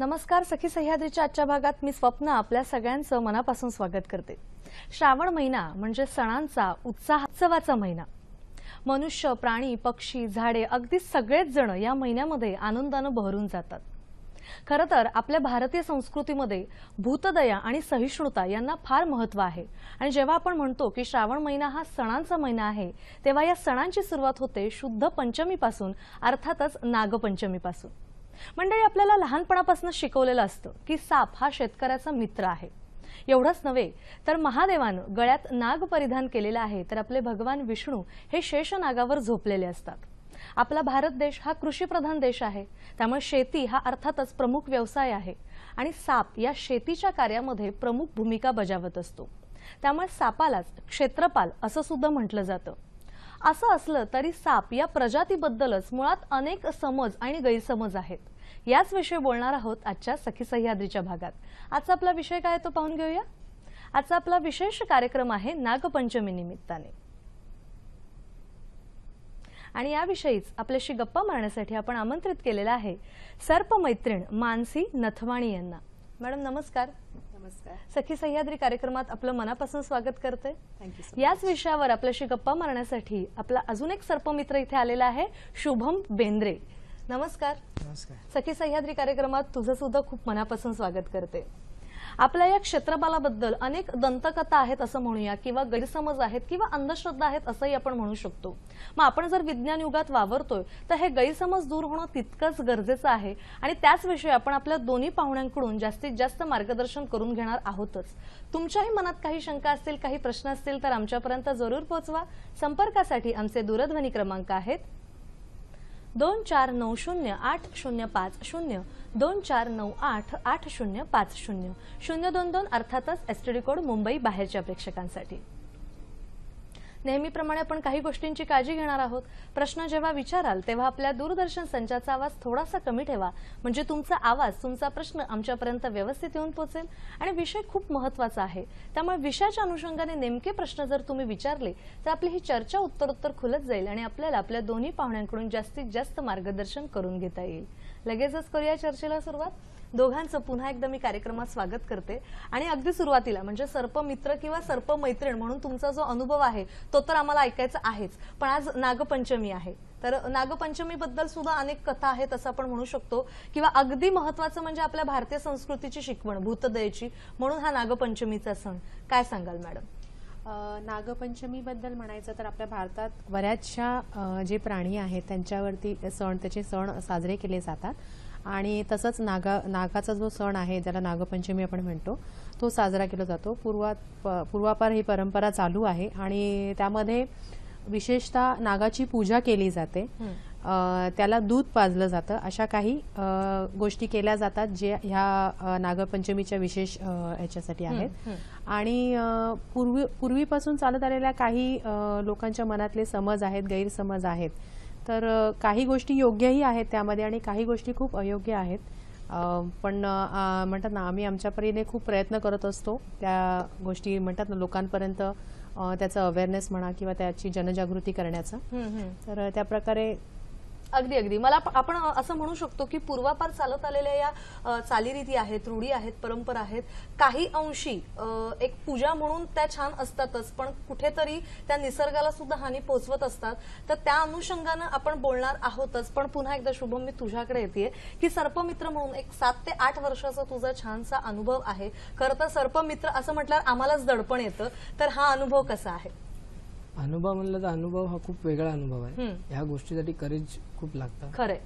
नमस्कार सखी सह्याद्रीच्या आजच्या भागात मी स्वप्न आपल्या सगळ्यांचं मनापासून स्वागत करते. श्रावण महिना म्हणजे सणांचा उत्साहोत्सवाचा महिना. मनुष्य प्राणी पक्षी झाडे अगदी सगळेच जण या महिन्यामध्ये आनंदानं बहरून जातात. खरं तर आपल्या भारतीय संस्कृतीमध्ये भूतदया आणि सहिष्णुता यांना फार महत्त्व आहे. आणि जेव्हा आपण म्हणतो की श्रावण महिना हा सणांचा महिना आहे तेव्हा या सणांची सुरुवात होते शुद्ध पंचमीपासून अर्थातच नागपंचमीपासून. मंडळी आपल्याला लहानपणापासून शिकवलेलं असतं की साप हा शेतकऱ्याचा मित्र आहे. एवढंच नव्हे तर महादेवानं गळ्यात नाग परिधान केलेलं आहे तर आपले भगवान विष्णू हे शेष नागावर झोपलेले असतात. आपला भारत देश हा कृषीप्रधान देश आहे त्यामुळे शेती हा अर्थातच प्रमुख व्यवसाय आहे आणि साप या शेतीच्या कार्यामध्ये प्रमुख भूमिका बजावत असतो. त्यामुळे सापालाच क्षेत्रपाल असं सुद्धा म्हटलं जातं. असं असलं तरी साप या प्रजातीबद्दलच मुळात अनेक समज आणि गैरसमज आहेत. याच विषयी बोलणार आहोत आजच्या सखी सह्याद्रीच्या भागात. आजचा आपला विषय काय आहे तो पाहून घेऊया? आजचा आपला विशेष कार्यक्रम आहे नागपंचमी निमित्ताने. आणि याविषयीच आपल्याशी गप्पा मारण्यासाठी आपण आमंत्रित केलेलं आहे सर्पमैत्रीण मानसी नथवाणी यांना. मॅडम नमस्कार. नमस्कार. सखी सह्याद्री कार्यक्रमात आपलं मनापासून स्वागत करते. थँक्यू सो याच विषयावर आपल्याशी गप्पा मारण्यासाठी आपला अजून एक सर्पमित्र इथे आलेला आहे शुभम बेंद्रे. नमस्कार. नमस्कार. सखी सह्याद्री कार्यक्रमात तुझं सुद्धा खूप मनापासून स्वागत करते. आपल्या या क्षेत्रपालाबद्दल अनेक दंतकथा आहेत असं म्हणूया किंवा गैरसमज आहेत किंवा अंधश्रद्धा आहेत असंही आपण म्हणू शकतो. मग आपण जर विज्ञान युगात वावरतोय तर हे गैरसमज दूर होणं तितकंच गरजेचं आहे. आणि त्याच विषयी आपण आपल्या दोन्ही पाहुण्यांकडून जास्तीत जास्त मार्गदर्शन करून घेणार आहोतच. तुमच्याही मनात काही शंका असतील काही प्रश्न असतील तर आमच्यापर्यंत जरूर पोहोचवा संपर्कासाठी आमचे दूरध्वनी क्रमांक आहेत दोन चार नऊ शून्य आठ शून्य पाच शून्य. दोन चार नऊ आठ आठ शून्य पाच शून्य. शून्य दोन दोन अर्थातच एसटीडी कोड मुंबई बाहेरच्या प्रेक्षकांसाठी. नेहमीप्रमाणे आपण काही गोष्टींची काळजी घेणार आहोत. प्रश्न जेव्हा विचाराल तेव्हा आपल्या दूरदर्शन संचाचा आवाज थोडासा कमी ठेवा. म्हणजे तुमचा आवाज तुमचा प्रश्न आमच्यापर्यंत व्यवस्थित येऊन पोहोचेल. आणि विषय खूप महत्त्वाचा आहे. त्यामुळे विषयाच्या अनुषंगाने नेमके प्रश्न जर तुम्ही विचारले तर आपली ही चर्चा उत्तरोत्तर खुलत जाईल आणि आपल्याला आपल्या दोन्ही पाहुण्यांकडून जास्तीत जास्त मार्गदर्शन करून घेता येईल. लगेचच करूया चर्चेला सुरुवात. दोघांचं पुन्हा एकदा मी कार्यक्रमात स्वागत करते. आणि अगदी सुरुवातीला म्हणजे सर्पमित्र किंवा सर्पमैत्रीण म्हणून तुमचा जो अनुभव आहे तो तर आम्हाला ऐकायचा आहेच. पण आज नागपंचमी आहे. तर नागपंचमीबद्दल सुद्धा अनेक कथा आहेत असं आपण म्हणू शकतो. किंवा अगदी महत्वाचं म्हणजे आपल्या भारतीय संस्कृतीची शिकवण भूतदयेची म्हणून हा नागपंचमीचा सण. काय सांगाल मॅडम? नागपंचमीबद्दल म्हणायचं तर आपल्या भारतात बऱ्याचशा जे प्राणी आहेत त्यांच्यावरती सण त्याचे सण साजरे केले जातात. आणि तसंच नागा नागाचा जो सण आहे ज्याला नागपंचमी आपण म्हणतो तो साजरा केला जातो. पूर्वात प- पूर्वापार ही परंपरा चालू आहे आणि त्यामध्ये विशेषतः नागाची पूजा केली जाते. त्याला दूध पाजलं जातं. अशा काही गोष्टी केल्या जातात जे ह्या नागपंचमीच्या विशेष अ, ह्याच्यासाठी आहेत. आणि पूर्वी पूर्वीपासून चालत आलेल्या काही लोकांच्या मनातले समज आहेत गैरसमज आहेत. तर काही गोष्टी योग्यही आहेत त्यामध्ये आणि काही गोष्टी खूप अयोग्य आहेत. पण म्हणतात ना आम्ही आमच्या परीने खूप प्रयत्न करत असतो त्या गोष्टी म्हणतात ना लोकांपर्यंत त्याचं अवेअरनेस म्हणा किंवा त्याची जनजागृती करण्याचं. तर त्या प्रकारे अगदी अगदी. मला आपण असं म्हणू शकतो की पूर्वापार चालत आलेल्या या चालीरीती आहेत रूढी आहेत परंपरा आहेत काही अंशी एक पूजा म्हणून त्या छान असतातच पण कुठेतरी त्या निसर्गाला सुद्धा हानी पोहोचवत असतात. तर त्या अनुषंगानं आपण बोलणार आहोतच. पण पुन्हा एकदा शुभम मी तुझ्याकडे येते की सर्पमित्र म्हणून एक सात ते आठ वर्षाचा तुझा छानसा अनुभव आहे. खरं तर सर्पमित्र असं म्हटल्यावर आम्हालाच दडपण येतं. तर हा अनुभव कसा आहे? अनुभव म्हणलं तर अनुभव हा खूप वेगळा अनुभव आहे. ह्या गोष्टीसाठी करेज खूप लागतं. खरंय.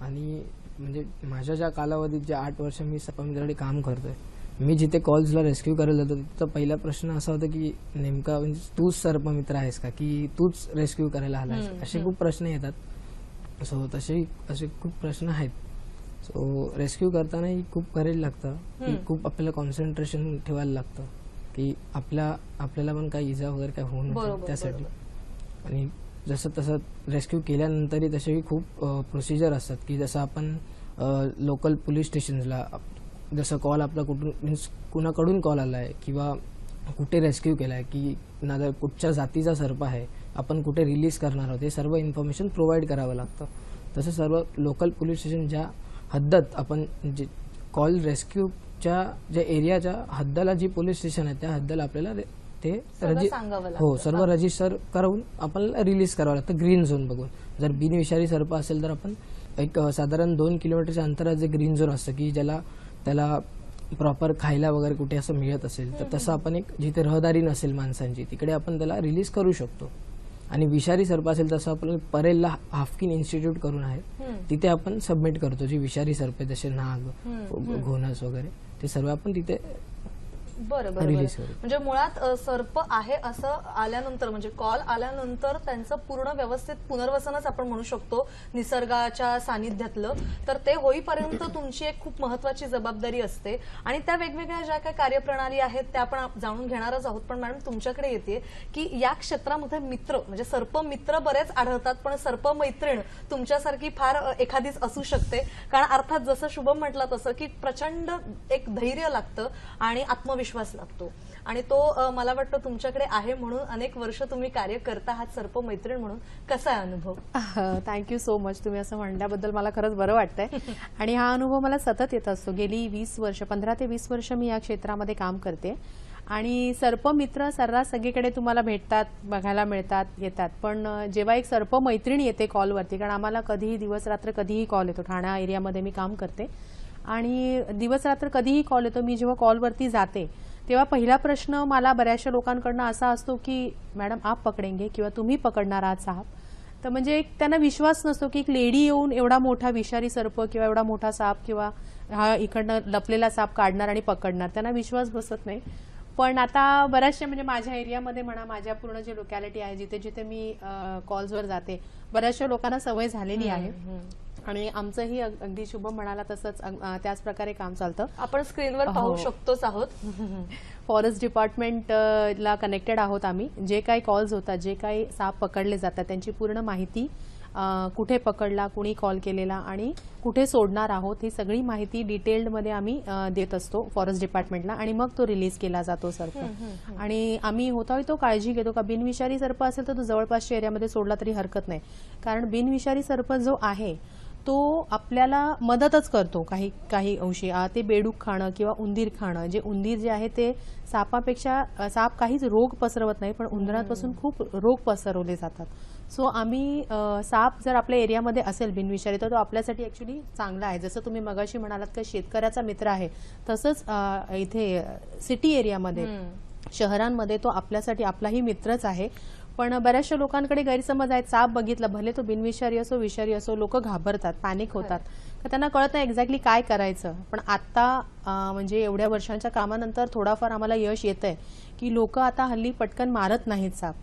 आणि म्हणजे माझ्या ज्या कालावधीत ज्या आठ वर्ष मी सपामित्राकडे काम करतोय मी जिथे कॉल्सला रेस्क्यू करायला जातो तिथं पहिला प्रश्न असा होता की नेमका म्हणजे तूच सर्पमित्र आहेस का? की तूच रेस्क्यू करायला हम्म, असे खूप प्रश्न येतात. सो तसे असे खूप प्रश्न आहेत. सो रेस्क्यू करतानाही खूप करेज लागतं. खूप आपल्याला कॉन्सन्ट्रेशन ठेवायला लागतं. की आपल्या आपल्याला पण काही इजा वगैरे काय होऊ बरोबर, नये त्यासाठी. आणि जसं तसं रेस्क्यू केल्यानंतरही तसेही खूप प्रोसिजर असतात की जसं आपण लोकल पोलीस स्टेशन्सला जसं कॉल आपला कुठून मीन्स कुणाकडून कॉल आला आहे किंवा कुठे रेस्क्यू केला आहे की ना कुठच्या जातीचा सर्प आहे आपण कुठे रिलीज करणार आहोत हे सर्व इन्फॉर्मेशन प्रोव्हाइड करावं लागतं तसं सर्व लोकल पोलीस स्टेशन ज्या हद्दत आपण जे कॉल रेस्क्यूच्या ज्या एरियाच्या हद्दाला जी पोलीस स्टेशन आहे त्या हद्दाला आपल्याला ते रजि-. हो सर्व रजिस्टर करून आपल्याला रिलीज करावं लागतं ग्रीन झोन बघून. जर बिनविषारी सर्प असेल तर आपण एक साधारण दोन किलोमीटरच्या अंतरात जे ग्रीन झोन असतं की ज्याला त्याला प्रॉपर खायला वगैरे कुठे असं मिळत असेल तर तसं आपण एक जिथे रहदारी नसेल माणसांची तिकडे आपण त्याला रिलीज करू शकतो. आणि विषारी सर्प असेल तसं आपण परेलला हाफकिन इन्स्टिट्यूट करून आहे. तिथे आपण सबमिट करतो जी विषारी सर्प आहे जसे नाग घोणस वगैरे ते सर्व आपण तिथे बरं बरं. म्हणजे मुळात सर्प आहे असं आल्यानंतर म्हणजे कॉल आल्यानंतर त्यांचं पूर्ण व्यवस्थित पुनर्वसनच आपण म्हणू शकतो निसर्गाच्या सानिध्यातलं. तर ते होईपर्यंत तुमची एक खूप महत्वाची जबाबदारी असते. आणि त्या वेगवेगळ्या ज्या काही कार्यप्रणाली आहेत त्या आपण आप- जाणून घेणारच आहोत. पण मॅडम तुमच्याकडे येते की या क्षेत्रामध्ये मित्र म्हणजे सर्प मित्र बरेच आढळतात पण सर्प मैत्रीण तुमच्यासारखी फार एखादीच असू शकते. कारण अर्थात जसं शुभम म्हटलं तसं की प्रचंड एक धैर्य लागतं आणि आत्मविश्वास लागतो. आणि तो मला वाटतं तुमच्याकडे आहे म्हणून अनेक वर्ष तुम्ही कार्य करता आहात सर्प मैत्रीण म्हणून. कसा आहे अनुभव? थँक्यू सो मच तुम्ही असं म्हणल्याबद्दल मला खरंच बरं वाटतंय. आणि हा अनुभव मला सतत येत असतो. गेली वीस वर्ष पंधरा ते वीस वर्ष मी या क्षेत्रामध्ये काम करते. आणि सर्पमित्र सर्रास सगळीकडे तुम्हाला भेटतात बघायला मिळतात येतात. पण जेव्हा एक सर्प मैत्रीण येते कॉलवरती कारण आम्हाला कधीही दिवस रात्र कधीही कॉल येतो. ठाणा एरियामध्ये मी काम करते. आणि दिवस रात्र कधीही कॉल येतो. मी जेव्हा कॉलवरती जाते तेव्हा पहिला प्रश्न मला बऱ्याचशा लोकांकडनं असा असतो की मॅडम आप पकडेंगे किंवा तुम्ही पकडणार आहात साहेब? तर म्हणजे एक त्यांना विश्वास नसतो की एक लेडी येऊन एवढा मोठा विषारी सर्प किंवा एवढा मोठा साप किंवा हा इकडनं लपलेला साप काढणार आणि पकडणार त्यांना विश्वास बसत नाही. पण आता बऱ्याचशा म्हणजे माझ्या एरियामध्ये म्हणा माझ्या पूर्ण जे लोकॅलिटी आहे जिथे जिथे मी कॉल्सवर जाते बऱ्याचशा लोकांना सवय झालेली आहे. आणि आमचंही अग- अगदी शुभम म्हणाला तसंच त्याच प्रकारे काम चालतं. आपण स्क्रीनवर पाहू. शकतोच आहोत. फॉरेस्ट डिपार्टमेंट अ, ला कनेक्टेड आहोत आम्ही. जे काही कॉल्स होतात जे काही साप पकडले जातात त्यांची पूर्ण माहिती कुठे पकडला कुणी कॉल केलेला आणि कुठे सोडणार आहोत ही सगळी माहिती डिटेल्डमध्ये आम्ही देत असतो फॉरेस्ट डिपार्टमेंटला आणि मग तो रिलीज केला जातो सर्प आणि आम्ही होता तो काळजी घेतो का? बिनविषारी सर्प असेल तर तो जवळपासच्या एरियामध्ये सोडला तरी हरकत नाही. कारण बिनविषारी सर्प जो आहे तो आपल्याला मदतच करतो काही काही अंशी. ते बेडूक खाणं किंवा उंदीर खाणं. जे उंदीर जे आहे ते सापापेक्षा साप काहीच रोग पसरवत नाही पण उंदरांपासून खूप रोग पसरवले जातात. सो आम्ही साप जर आपल्या एरियामध्ये असेल बिनविषारी तर तो आपल्यासाठी ऍक्च्युली चांगला आहे. जसं तुम्ही मगाशी म्हणालात का शेतकऱ्याचा मित्र आहे तसंच इथे सिटी एरियामध्ये शहरांमध्ये तो आपल्यासाठी आपलाही मित्रच आहे. पण बऱ्याचशा लोकांकडे गैरसमज आहेत. साप बघितलं भले तो बिनविषारी असो विषारी असो लोक घाबरतात पॅनिक होतात. तर त्यांना कळत नाही एक्झॅक्टली काय करायचं. पण आता म्हणजे एवढ्या वर्षांच्या कामानंतर थोडाफार आम्हाला यश येत आहे की लोक आता हल्ली पटकन मारत नाहीत साप.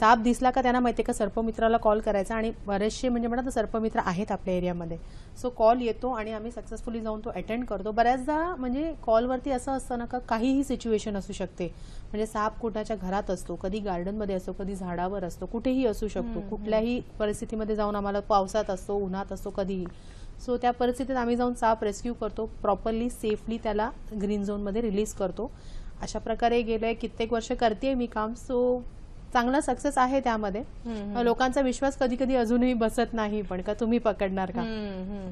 साप दिसला का त्यांना माहितीये का? सर्पमित्राला कॉल करायचा आणि बरेचसे म्हणजे म्हणतात ना, सर्पमित्र आहेत आपल्या एरियामध्ये सो कॉल येतो आणि आम्ही सक्सेसफुली जाऊन तो अटेंड करतो. बऱ्याचदा म्हणजे कॉलवरती असं असतं ना का काहीही सिच्युएशन असू शकते. म्हणजे साप कुणाच्या घरात असतो कधी गार्डनमध्ये असतो कधी झाडावर असतो कुठेही असू शकतो. कुठल्याही परिस्थितीमध्ये जाऊन आम्हाला पावसात असतो उन्हात असतो कधीही. सो त्या परिस्थितीत आम्ही जाऊन साप रेस्क्यू करतो प्रॉपरली सेफली त्याला ग्रीन झोनमध्ये रिलीज करतो. अशा प्रकारे गेले कित्येक वर्ष करते मी काम. सो चांगला सक्सेस आहे त्यामध्ये. लोकांचा विश्वास कधी कधी अजूनही बसत नाही पण का तुम्ही पकडणार का?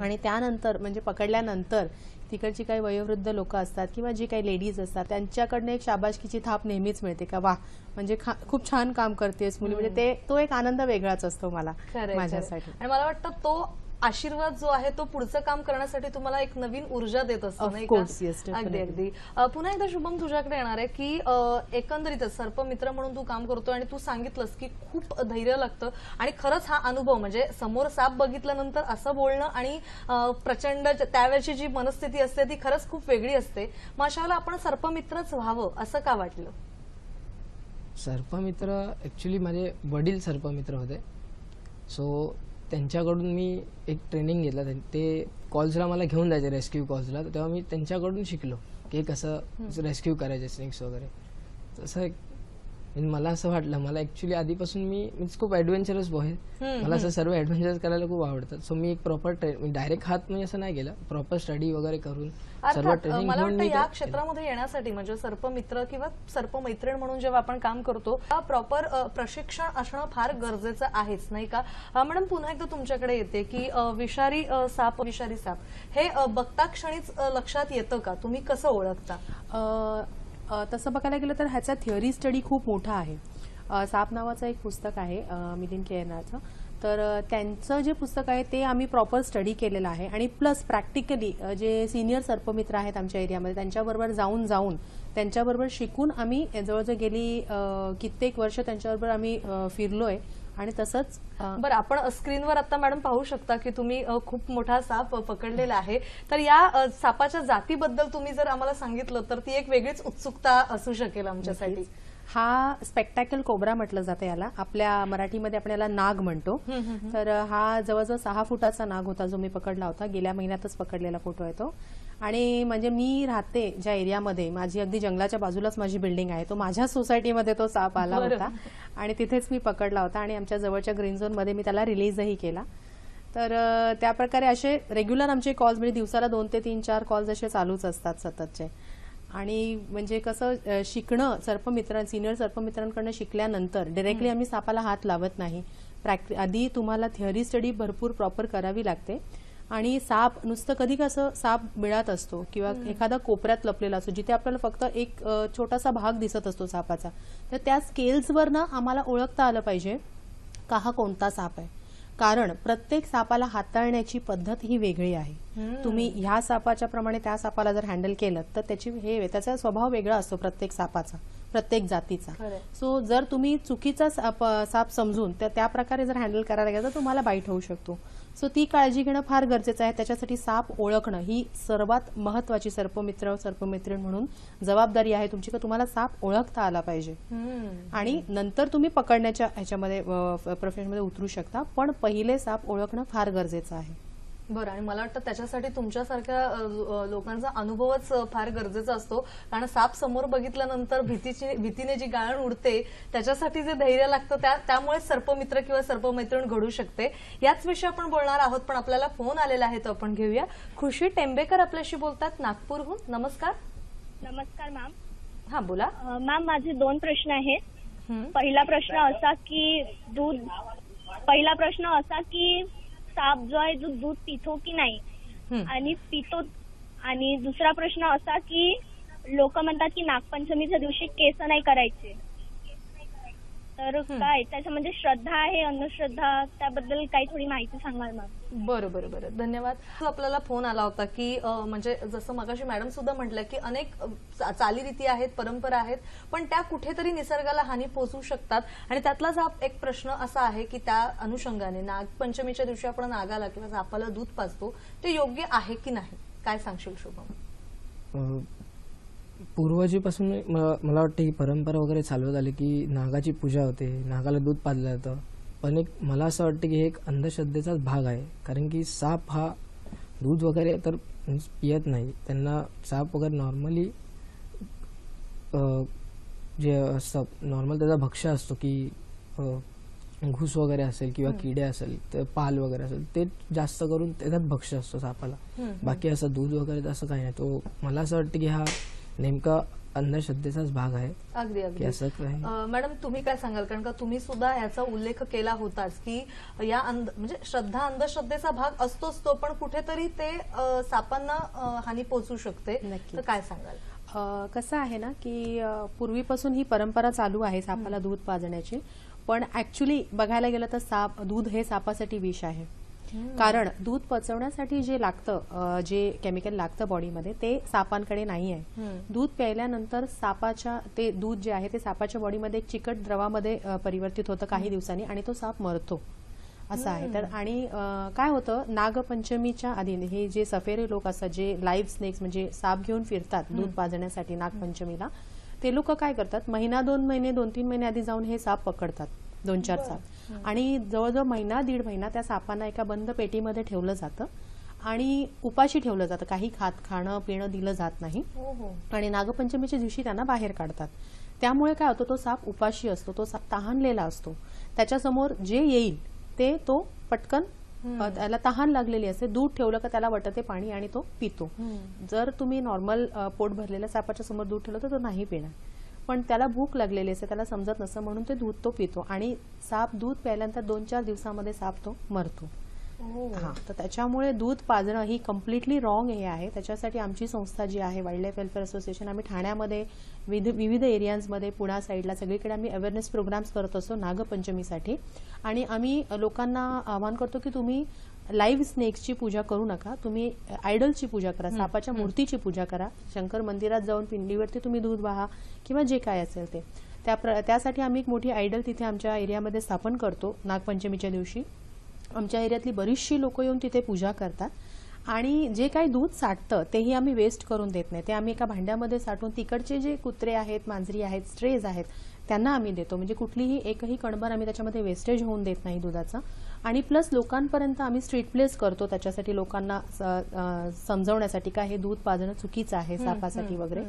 आणि त्यानंतर म्हणजे पकडल्यानंतर तिकडची काही वयोवृद्ध लोक असतात किंवा जी काही लेडीज असतात त्यांच्याकडनं एक शाबासकीची थाप नेहमीच मिळते का वा म्हणजे खूप छान काम करतेस मुली. म्हणजे ते तो एक आनंद वेगळाच असतो मला माझ्यासाठी. आणि मला वाटतं तो आशीर्वाद जो आहे तो पुढचं काम करण्यासाठी तुम्हाला एक नवीन ऊर्जा देत असतो नाही. अगदी अगदी. पुन्हा एकदा शुभम तुझ्याकडे येणार आहे की एकंदरीतच सर्पमित्र म्हणून तू काम करतो आणि तू सांगितलंस की खूप धैर्य लागतं आणि खरंच हा अनुभव म्हणजे समोर साप बघितल्यानंतर असं बोलणं आणि प्रचंड त्यावेळची जी मनस्थिती असते ती खरंच खूप वेगळी असते. मग अशा वेळेला आपण सर्पमित्रच व्हावं असं का वाटलं? सर्पमित्र ॲक्च्युली माझे वडील सर्पमित्र होते. सो त्यांच्याकडून मी एक ट्रेनिंग घेतलं. त्यां- ते कॉल्सला मला घेऊन जायचे रेस्क्यू कॉल्सला तेव्हा मी त्यांच्याकडून शिकलो की कसं रेस्क्यू करायचे स्नेक्स वगैरे. तसं एक म्हणजे मला असं वाटलं मला ऍक्च्युली आधीपासून मी मीन्स खूप ऍडव्हेंचरस बॉय आहे. मला असं सर्व ऍडव्हेंचर्स करायला खूप आवडतात. सो मी एक प्रॉपर डायरेक्ट हात म्हणजे असं नाही गेला प्रॉपर स्टडी वगैरे करून सर्व ट्रेनिंग मला वाटतं या क्षेत्रामध्ये येण्यासाठी म्हणजे सर्पमित्र किंवा सर्पमैत्रीण म्हणून जेव्हा आपण काम करतो प्रॉपर प्रशिक्षण असणं फार गरजेचं आहेच नाही का? मॅडम पुन्हा एकदा तुमच्याकडे येते की विषारी साप विषारी साप हे बघता क्षणीच लक्षात येतं का? तुम्ही कसं ओळखता? तसं बघायला गेलं तर ह्याचा थिअरी स्टडी खूप मोठा आहे. साप नावाचं एक पुस्तक आहे मिलिंद केनाचं तर त्यांचं जे पुस्तक आहे ते आम्ही प्रॉपर स्टडी केलेलं आहे. आणि प्लस प्रॅक्टिकली जे सिनियर सर्पमित्र आहेत आमच्या एरियामध्ये त्यांच्याबरोबर जाऊन जाऊन त्यांच्याबरोबर शिकून आम्ही जवळजवळ गेली कित्येक वर्ष त्यांच्याबरोबर आम्ही फिरलो फिरलोय. आणि तसंच बरं आपण स्क्रीनवर आता मॅडम पाहू शकता की तुम्ही खूप मोठा साप पकडलेला आहे. तर या सापाच्या जातीबद्दल तुम्ही जर आम्हाला सांगितलं तर ती एक वेगळीच उत्सुकता असू शकेल आमच्यासाठी. हा स्पेक्टॅकल कोबरा म्हटलं जातं याला. आपल्या मराठीमध्ये आपण याला नाग म्हणतो. तर हा जवळजवळ सहा फुटाचा नाग होता जो मी पकडला होता. गेल्या महिन्यातच पकडलेला फोटो आहे तो. आणि म्हणजे मी राहते ज्या एरियामध्ये माझी अगदी जंगलाच्या बाजूलाच माझी बिल्डिंग आहे. तो माझ्या सोसायटीमध्ये तो साप आला. होता आणि तिथेच मी पकडला होता आणि आमच्या जवळच्या ग्रीन झोनमध्ये मी त्याला रिलीजही केला. तर त्या प्रकारे असे रेग्युलर आमचे कॉल्स म्हणजे दिवसाला दोन ते तीन चार कॉल्स असे चालूच असतात सततचे. आणि म्हणजे कसं शिकणं सर्पमित्रां सिनियर सर्पमित्रांकडनं शिकल्यानंतर डिरेक्टली आम्ही सापाला हात लावत नाही. प्रॅक्टि आधी तुम्हाला थिअरी स्टडी भरपूर प्रॉपर करावी लागते. आणि साप नुसतं कधी कसं साप मिळत असतो किंवा एखादा कोपऱ्यात लपलेला असतो जिथे आपल्याला फक्त एक छोटासा भाग दिसत असतो सापाचा. तर त्या स्केल्सवरनं आम्हाला ओळखता आलं पाहिजे का हा कोणता साप आहे. कारण प्रत्येक सापाला हाताळण्याची पद्धत ही वेगळी आहे. तुम्ही ह्या सापाच्या प्रमाणे त्या सापाला जर हँडल केलं तर त्याची हे त्याचा स्वभाव वेगळा असतो प्रत्येक सापाचा प्रत्येक जातीचा. सो जर तुम्ही चुकीचा साप समजून त्या त्या प्रकारे जर हँडल करायला गेलं तर तुम्हाला बाईट होऊ शकतो. सो ती काळजी घेणं फार गरजेचं आहे. त्याच्यासाठी साप ओळखणं ही सर्वात महत्वाची सर्पमित्र सर्पमित्रीण म्हणून जबाबदारी आहे तुमची का तुम्हाला साप ओळखता आला पाहिजे. आणि नंतर तुम्ही पकडण्याच्या ह्याच्यामध्ये प्रोफेशनमध्ये उतरू शकता पण पहिले साप ओळखणं फार गरजेचं आहे. बरं आणि मला वाटतं त्याच्यासाठी तुमच्यासारख्या लोकांचा अनुभवच फार गरजेचा असतो. कारण साप समोर बघितल्यानंतर भीतीची भीतीने जी गाळण उडते त्याच्यासाठी जे धैर्य लागतं त्या त्यामुळे सर्पमित्र किंवा सर्पमैत्रीण घडू शकते. याच विषयी आपण बोलणार आहोत पण आपल्याला फोन आलेला आहे तो आपण घेऊया. खुशी टेंबेकर आपल्याशी बोलतात नागपूरहून. नमस्कार. नमस्कार मॅम हा बोला. मॅम माझे दोन प्रश्न आहेत. पहिला प्रश्न असा की दूध पहिला प्रश्न असा की साप जो आहे जो दूध पितो की नाही. आणि पितो आणि दुसरा प्रश्न असा की लोक म्हणतात की नागपंचमीच्या दिवशी केस नाही करायचे तर काय त्याच्यामध्ये श्रद्धा आहे अंधश्रद्धा त्याबद्दल काही थोडी माहिती सांगाल मॅम बरं बरं बरं. धन्यवाद. तो आपल्याला फोन आला होता की म्हणजे जसं मगाशी मॅडम सुद्धा म्हटलं की अनेक चालीरीती आहेत परंपरा आहेत पण त्या कुठेतरी निसर्गाला हानी पोहोचू शकतात. आणि त्यातलाच हा एक प्रश्न असा आहे की त्या अनुषंगाने नागपंचमीच्या दिवशी आपण नागाला किंवा सापाला दूध पाजतो ते योग्य आहे की नाही? काय सांगशील शुभम? पूर्वजीपासून मला मला वाटतं ही परंपरा वगैरे चालवत आली की नागाची पूजा होते नागाला दूध पाजलं जातं. पण एक मला असं वाटतं की हे एक अंधश्रद्धेचाच भाग आहे. कारण की साप हा दूध वगैरे तर पियत नाही. त्यांना साप वगैरे नॉर्मली जे असतं नॉर्मल त्याचा भक्ष्य असतो की घूस वगैरे असेल किंवा किडे असेल तर पाल वगैरे असेल ते जास्त करून त्याच्यात भक्ष्य असतो सापाला. बाकी असं दूध वगैरे असं काही नाही. तो मला असं वाटतं की हा नेमका अंधश्रद्धेचाच भाग आहे अगदी अगदी. असं काही. मॅडम तुम्ही काय सांगाल? कारण का तुम्ही सुद्धा याचा उल्लेख केला होताच की या अंध म्हणजे श्रद्धा अंधश्रद्धेचा भाग असतोच तो पण कुठेतरी ते सापांना हानी पोहोचू शकते. नक्कीच. तर काय सांगाल? अ, कसं आहे ना की पूर्वीपासून ही परंपरा चालू आहे सापाला दूध पाजण्याची. पण ऍक्च्युली बघायला गेलं तर साप दूध हे सापासाठी विष आहे. कारण दूध पचवण्यासाठी जे लागतं जे केमिकल लागतं बॉडीमध्ये ते सापांकडे नाही आहे दूध प्यायल्यानंतर सापाच्या ते दूध जे आहे ते सापाच्या बॉडीमध्ये एक चिकट द्रवामध्ये परिवर्तित होतं काही दिवसांनी आणि तो साप मरतो. असं आहे. तर आणि काय होतं नागपंचमीच्या आधी हे जे सफेरे लोक असतात जे लाईव्ह स्नेक्स म्हणजे साप घेऊन फिरतात दूध पाजण्यासाठी नागपंचमीला ते लोक काय करतात महिना दोन महिने दोन तीन महिने आधी जाऊन हे साप पकडतात. दोन चार साप. आणि जवळजवळ महिना दीड महिना त्या सापांना एका बंद पेटीमध्ये ठेवलं जातं आणि उपाशी ठेवलं जातं. काही खात खाणं पिणं दिलं जात नाही. हो हो. आणि नागपंचमीच्या दिवशी त्यांना बाहेर काढतात. त्यामुळे काय होतं तो साप उपाशी असतो तो साप तहानलेला असतो. त्याच्यासमोर जे येईल ते तो पटकन त्याला तहान लागलेली असते. दूध ठेवलं का त्याला वाटते पाणी आणि तो पितो. जर तुम्ही नॉर्मल पोट भरलेल्या सापाच्या समोर दूध ठेवलं तर तो नाही पिणार. पण त्याला भूक लागलेली असते त्याला समजत नसतं म्हणून ते दूध तो पितो. आणि साप दूध प्यायल्यानंतर दोन चार दिवसामध्ये साप तो मरतो. हा. तर त्याच्यामुळे दूध पाजणं ही कम्प्लिटली रॉंग हे आहे. त्याच्यासाठी आमची संस्था जी आहे वाईल्ड लाईफ वेलफेअर असोसिएशन आम्ही ठाण्यामध्ये विविध विविध एरियाजमध्ये पुणा साईडला सगळीकडे आम्ही अवेअरनेस प्रोग्राम्स करत असतो नागपंचमीसाठी. आणि आम्ही लोकांना आवाहन करतो की तुम्ही लाईव्ह स्नेक्सची पूजा करू नका. तुम्ही आयडलची पूजा करा सापाच्या मूर्तीची पूजा करा. शंकर मंदिरात जाऊन पिंडीवरती तुम्ही दूध वाहा किंवा जे काय असेल ते. त्या त्यासाठी आम्ही एक मोठी आयडल तिथे आमच्या एरियामध्ये स्थापन करतो नागपंचमीच्या दिवशी. आमच्या एरियातली बरीचशी लोक येऊन तिथे पूजा करतात. आणि जे काही दूध साठतं तेही आम्ही वेस्ट करून देत नाही. ते आम्ही एका भांड्यामध्ये साठवून तिकडचे जे कुत्रे आहेत मांजरी आहेत स्ट्रेज आहेत त्यांना आम्ही देतो. म्हणजे कुठलीही एकही कणभर आम्ही त्याच्यामध्ये वेस्टेज होऊन देत नाही दुधाचा. आणि प्लस लोकांपर्यंत आम्ही स्ट्रीट प्लेस करतो. त्याच्यासाठी लोकांना समजवण्यासाठी का हे दूध पाजणं चुकीचं आहे सापासाठी वगैरे.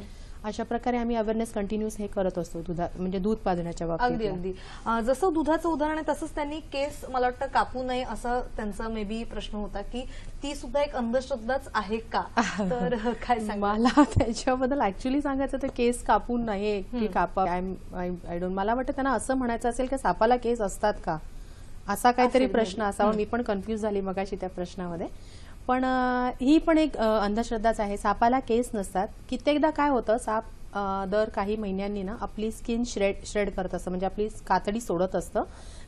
अशा प्रकारे आम्ही अवेअरनेस कंटिन्यूस हे करत असतो दुधा म्हणजे दूध पाजण्याच्या अगदी बाबतीत. अगदी अं, जसं दुधाचं उदाहरण आहे तसंच त्यांनी केस मला वाटतं कापू नये असा त्यांचा मे बी प्रश्न होता की ती सुद्धा एक अंधश्रद्धाच आहे का? तर काय मला त्याच्याबद्दल ऍक्च्युली सांगायचं तर केस कापून नाही की कापा. आय डोंट मला वाटतं त्यांना असं म्हणायचं असेल की सापाला केस असतात का? असा काहीतरी प्रश्न असावा. मी पण कन्फ्युज झाली मगाशी त्या प्रश्नामध्ये. पण ही पण एक अंधश्रद्धाच आहे. सापाला केस नसतात. कित्येकदा काय होतं साप दर काही महिन्यांनी ना आपली स्किन श्रेड श्रेड करत असतं. म्हणजे आपली कातडी सोडत असतं.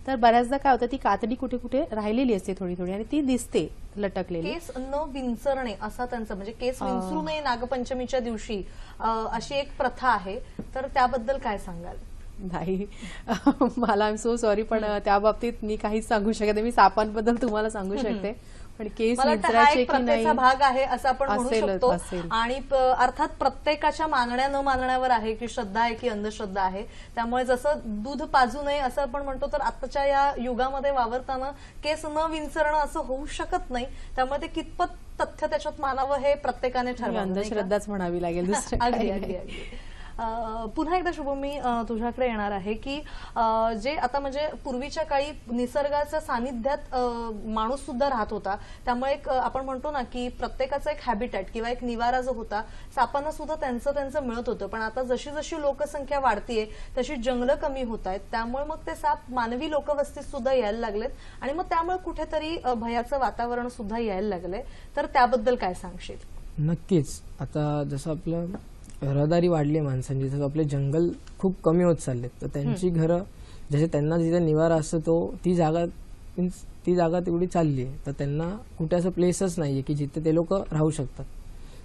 तर बऱ्याचदा काय होतं ती कातडी कुठे कुठे राहिलेली असते थोडी थोडी आणि ती दिसते लटकलेली. केस न विंचरणे असा त्यांचा म्हणजे केस विंचरू नये नागपंचमीच्या दिवशी अशी एक प्रथा आहे. तर त्याबद्दल काय सांगाल? नाही. मला आय एम सो सॉरी पण त्या बाबतीत मी काहीच सांगू शकत मी सापांबद्दल तुम्हाला सांगू शकते. पण केस मला वाटतं हा एक प्रथेचा भाग आहे असं आपण म्हणू शकतो. आणि अर्थात प्रत्येकाच्या मागण्या न मागण्यावर आहे की श्रद्धा आहे की अंधश्रद्धा आहे. त्यामुळे जसं दूध पाजू नये असं आपण म्हणतो तर आताच्या या युगामध्ये वावरताना केस न विंचरणं असं होऊ शकत नाही. त्यामुळे ते कितपत तथ्य त्याच्यात मानावं हे प्रत्येकाने का? अंधश्रद्धाच म्हणावी लागेल दुसरं अगदी अगदी. पुन्हा एकदा शुभम मी तुझ्याकडे येणार आहे की जे आता म्हणजे पूर्वीच्या काळी निसर्गाच्या सानिध्यात माणूस सुद्धा राहत होता. त्यामुळे एक आपण म्हणतो ना की प्रत्येकाचा एक हॅबिटॅट किंवा एक निवारा जो होता सापांना सुद्धा त्यांचं त्यांचं मिळत होतं. पण आता जशी जशी लोकसंख्या वाढतीये तशी जंगलं कमी होत आहेत त्यामुळे मग ते साप मानवी लोकवस्तीत सुद्धा यायला लागलेत. आणि मग त्यामुळे कुठेतरी भयाचं वातावरण सुद्धा यायला लागलंय. तर त्याबद्दल काय सांगशील? नक्कीच. आता जसं आपलं रहदारी वाढली आहे माणसांची. तसं आपले जंगल खूप कमी होत चाललेत. तर त्यांची घरं जसे त्यांना जिथे निवारा असतो तो ती जागा मीन्स ती जागा तेवढी चालली आहे. तर त्यांना कुठे असं प्लेसच नाही आहे की जिथे ते लोक राहू शकतात.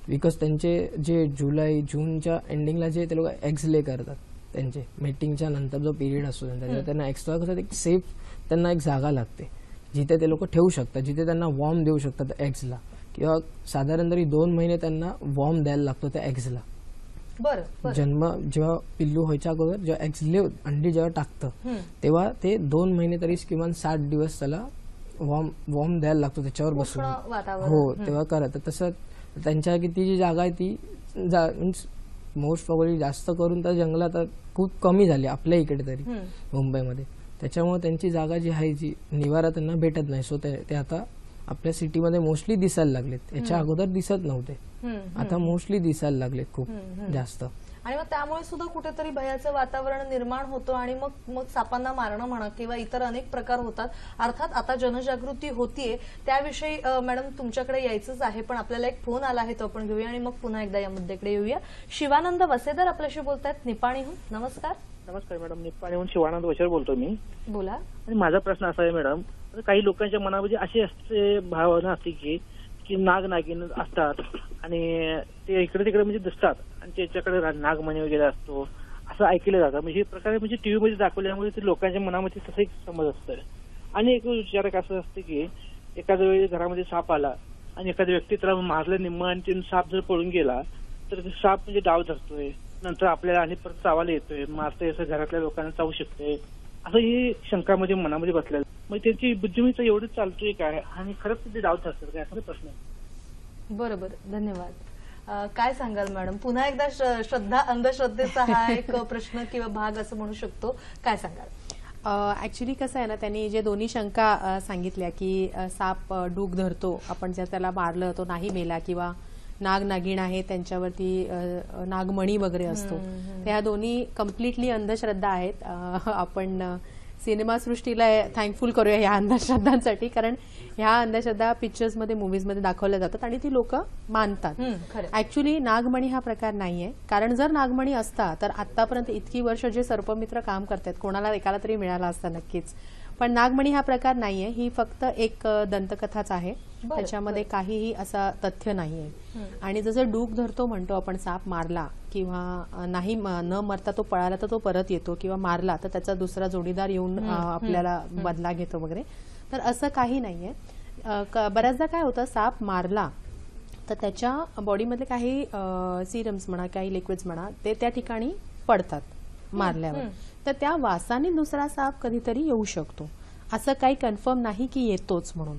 बिकॉज त्यांचे जे जुलै जूनच्या एंडिंगला जे ते लोक एग्स ले करतात त्यांचे. मेटिंगच्या नंतर जो पिरियड असतो त्यांचा त्यांना एक्स्ट्रा कसं एक सेफ त्यांना एक जागा लागते. जिथे ते लोक ठेवू शकतात जिथे त्यांना वॉर्म देऊ शकतात एग्सला किंवा साधारण तरी दोन महिने त्यांना वॉर्म द्यायला लागतो त्या एग्सला बरं जन्म जेव्हा पिल्लू व्हायच्या अगोदर जेव्हा ले अंडी जेव्हा टाकतं. तेव्हा ते दोन महिने तरी किमान साठ दिवस त्याला वॉर्म वॉर्म द्यायला लागतो त्याच्यावर बसून. हो तेव्हा करा. तर तसं त्यांच्या किती जी जागा आहे ती मीन्स मोस्ट प्रॉब्ली जास्त करून त्या जंगलात आता खूप कमी झाली आपल्या इकडे तरी. मुंबईमध्ये. त्याच्यामुळे त्यांची जागा जी आहे जी निवारा त्यांना भेटत नाही. सो ते ते आता आपल्या सिटीमध्ये मोस्टली दिसायला लागलेत. याच्या अगोदर दिसत नव्हते. आता मोस्टली दिसायला लागलेत खूप जास्त. आणि मग त्यामुळे सुद्धा कुठेतरी भयाचं वातावरण निर्माण होतं आणि मग मग सापांना मारणं म्हणा किंवा इतर अनेक प्रकार होतात. अर्थात आता जनजागृती होतीये. त्याविषयी मॅडम तुमच्याकडे यायचंच आहे पण आपल्याला एक फोन आला आहे तो आपण घेऊया आणि मग पुन्हा एकदा या मुद्द्याकडे येऊया. शिवानंद वसेदर आपल्याशी बोलतायत निपाणीहून. नमस्कार. नमस्कार मॅडम. निपाणीहून शिवानंद वचर बोलतो मी. बोला. आणि माझा प्रश्न असा आहे मॅडम काही लोकांच्या मनामध्ये अशी असते भावना असते की की नाग नागिन असतात आणि ते इकडे तिकडे म्हणजे दिसतात आणि त्याच्याकडे नागमणी वगैरे असतो असं ऐकलं जातं. म्हणजे हे प्रकारे म्हणजे टीव्ही मध्ये दाखवल्यामुळे ते लोकांच्या मनामध्ये तसं एक समज असतं. आणि एक विचारक असं असतं की एखाद्या वेळी घरामध्ये साप आला आणि एखाद्या व्यक्ती त्याला मारलं निम्म आणि ते साप जर पळून गेला तर ते साप म्हणजे डाव धरतोय. नंतर आपल्याला आणि परत चावायला येतोय. मारतोय असं घरातल्या लोकांना चावू शकते असं ही शंकामध्ये मनामध्ये बसलेलं मग त्यांची बुद्धिमत्ता एवढी चालतोय काय आणि खरंच ते डाव धरतात काय असा प्रश्न. बरोबर. धन्यवाद. काय सांगाल मॅडम? पुन्हा एकदा श्रद्धा अंधश्रद्धेचा हा एक प्रश्न किंवा भाग असं म्हणू शकतो. काय सांगाल? ऍक्च्युली कसं आहे ना त्यांनी जे दोन्ही शंका सांगितल्या की साप डूक धरतो आपण जर त्याला मारलं तो नाही मेला किंवा नाग नागिण आहे त्यांच्यावरती नागमणी वगैरे असतो. तर ह्या दोन्ही कम्प्लिटली अंधश्रद्धा आहेत. आपण सिनेमासृष्टीला थँकफुल करूया ह्या अंधश्रद्धांसाठी कारण ह्या अंधश्रद्धा पिक्चर्समध्ये मूवीजमध्ये दाखवल्या जातात आणि ती लोक मानतात. ऍक्च्युली नागमणी हा प्रकार नाहीये. कारण जर नागमणी असता तर आतापर्यंत इतकी वर्ष जे सर्पमित्र काम करतात कोणाला एकाला तरी मिळाला असता नक्कीच. पण नागमणी हा प्रकार नाहीये. ही फक्त एक दंतकथाच आहे. त्याच्यामध्ये काहीही असा तथ्य नाहीये. आणि जसं डूक धरतो म्हणतो आपण साप मारला किंवा नाही न मरता तो पळाला तर तो परत येतो किंवा मारला तर त्याचा दुसरा जोडीदार येऊन आपल्याला बदला घेतो वगैरे. तर असं काही नाहीये. बऱ्याचदा काय होतं साप मारला तर त्याच्या बॉडीमधले काही सिरम्स म्हणा काही लिक्विड्स म्हणा ते त्या ठिकाणी पडतात मारल्यावर. तर त्या वासाने दुसरा साप कधीतरी येऊ शकतो. असं काही कन्फर्म नाही की येतोच म्हणून.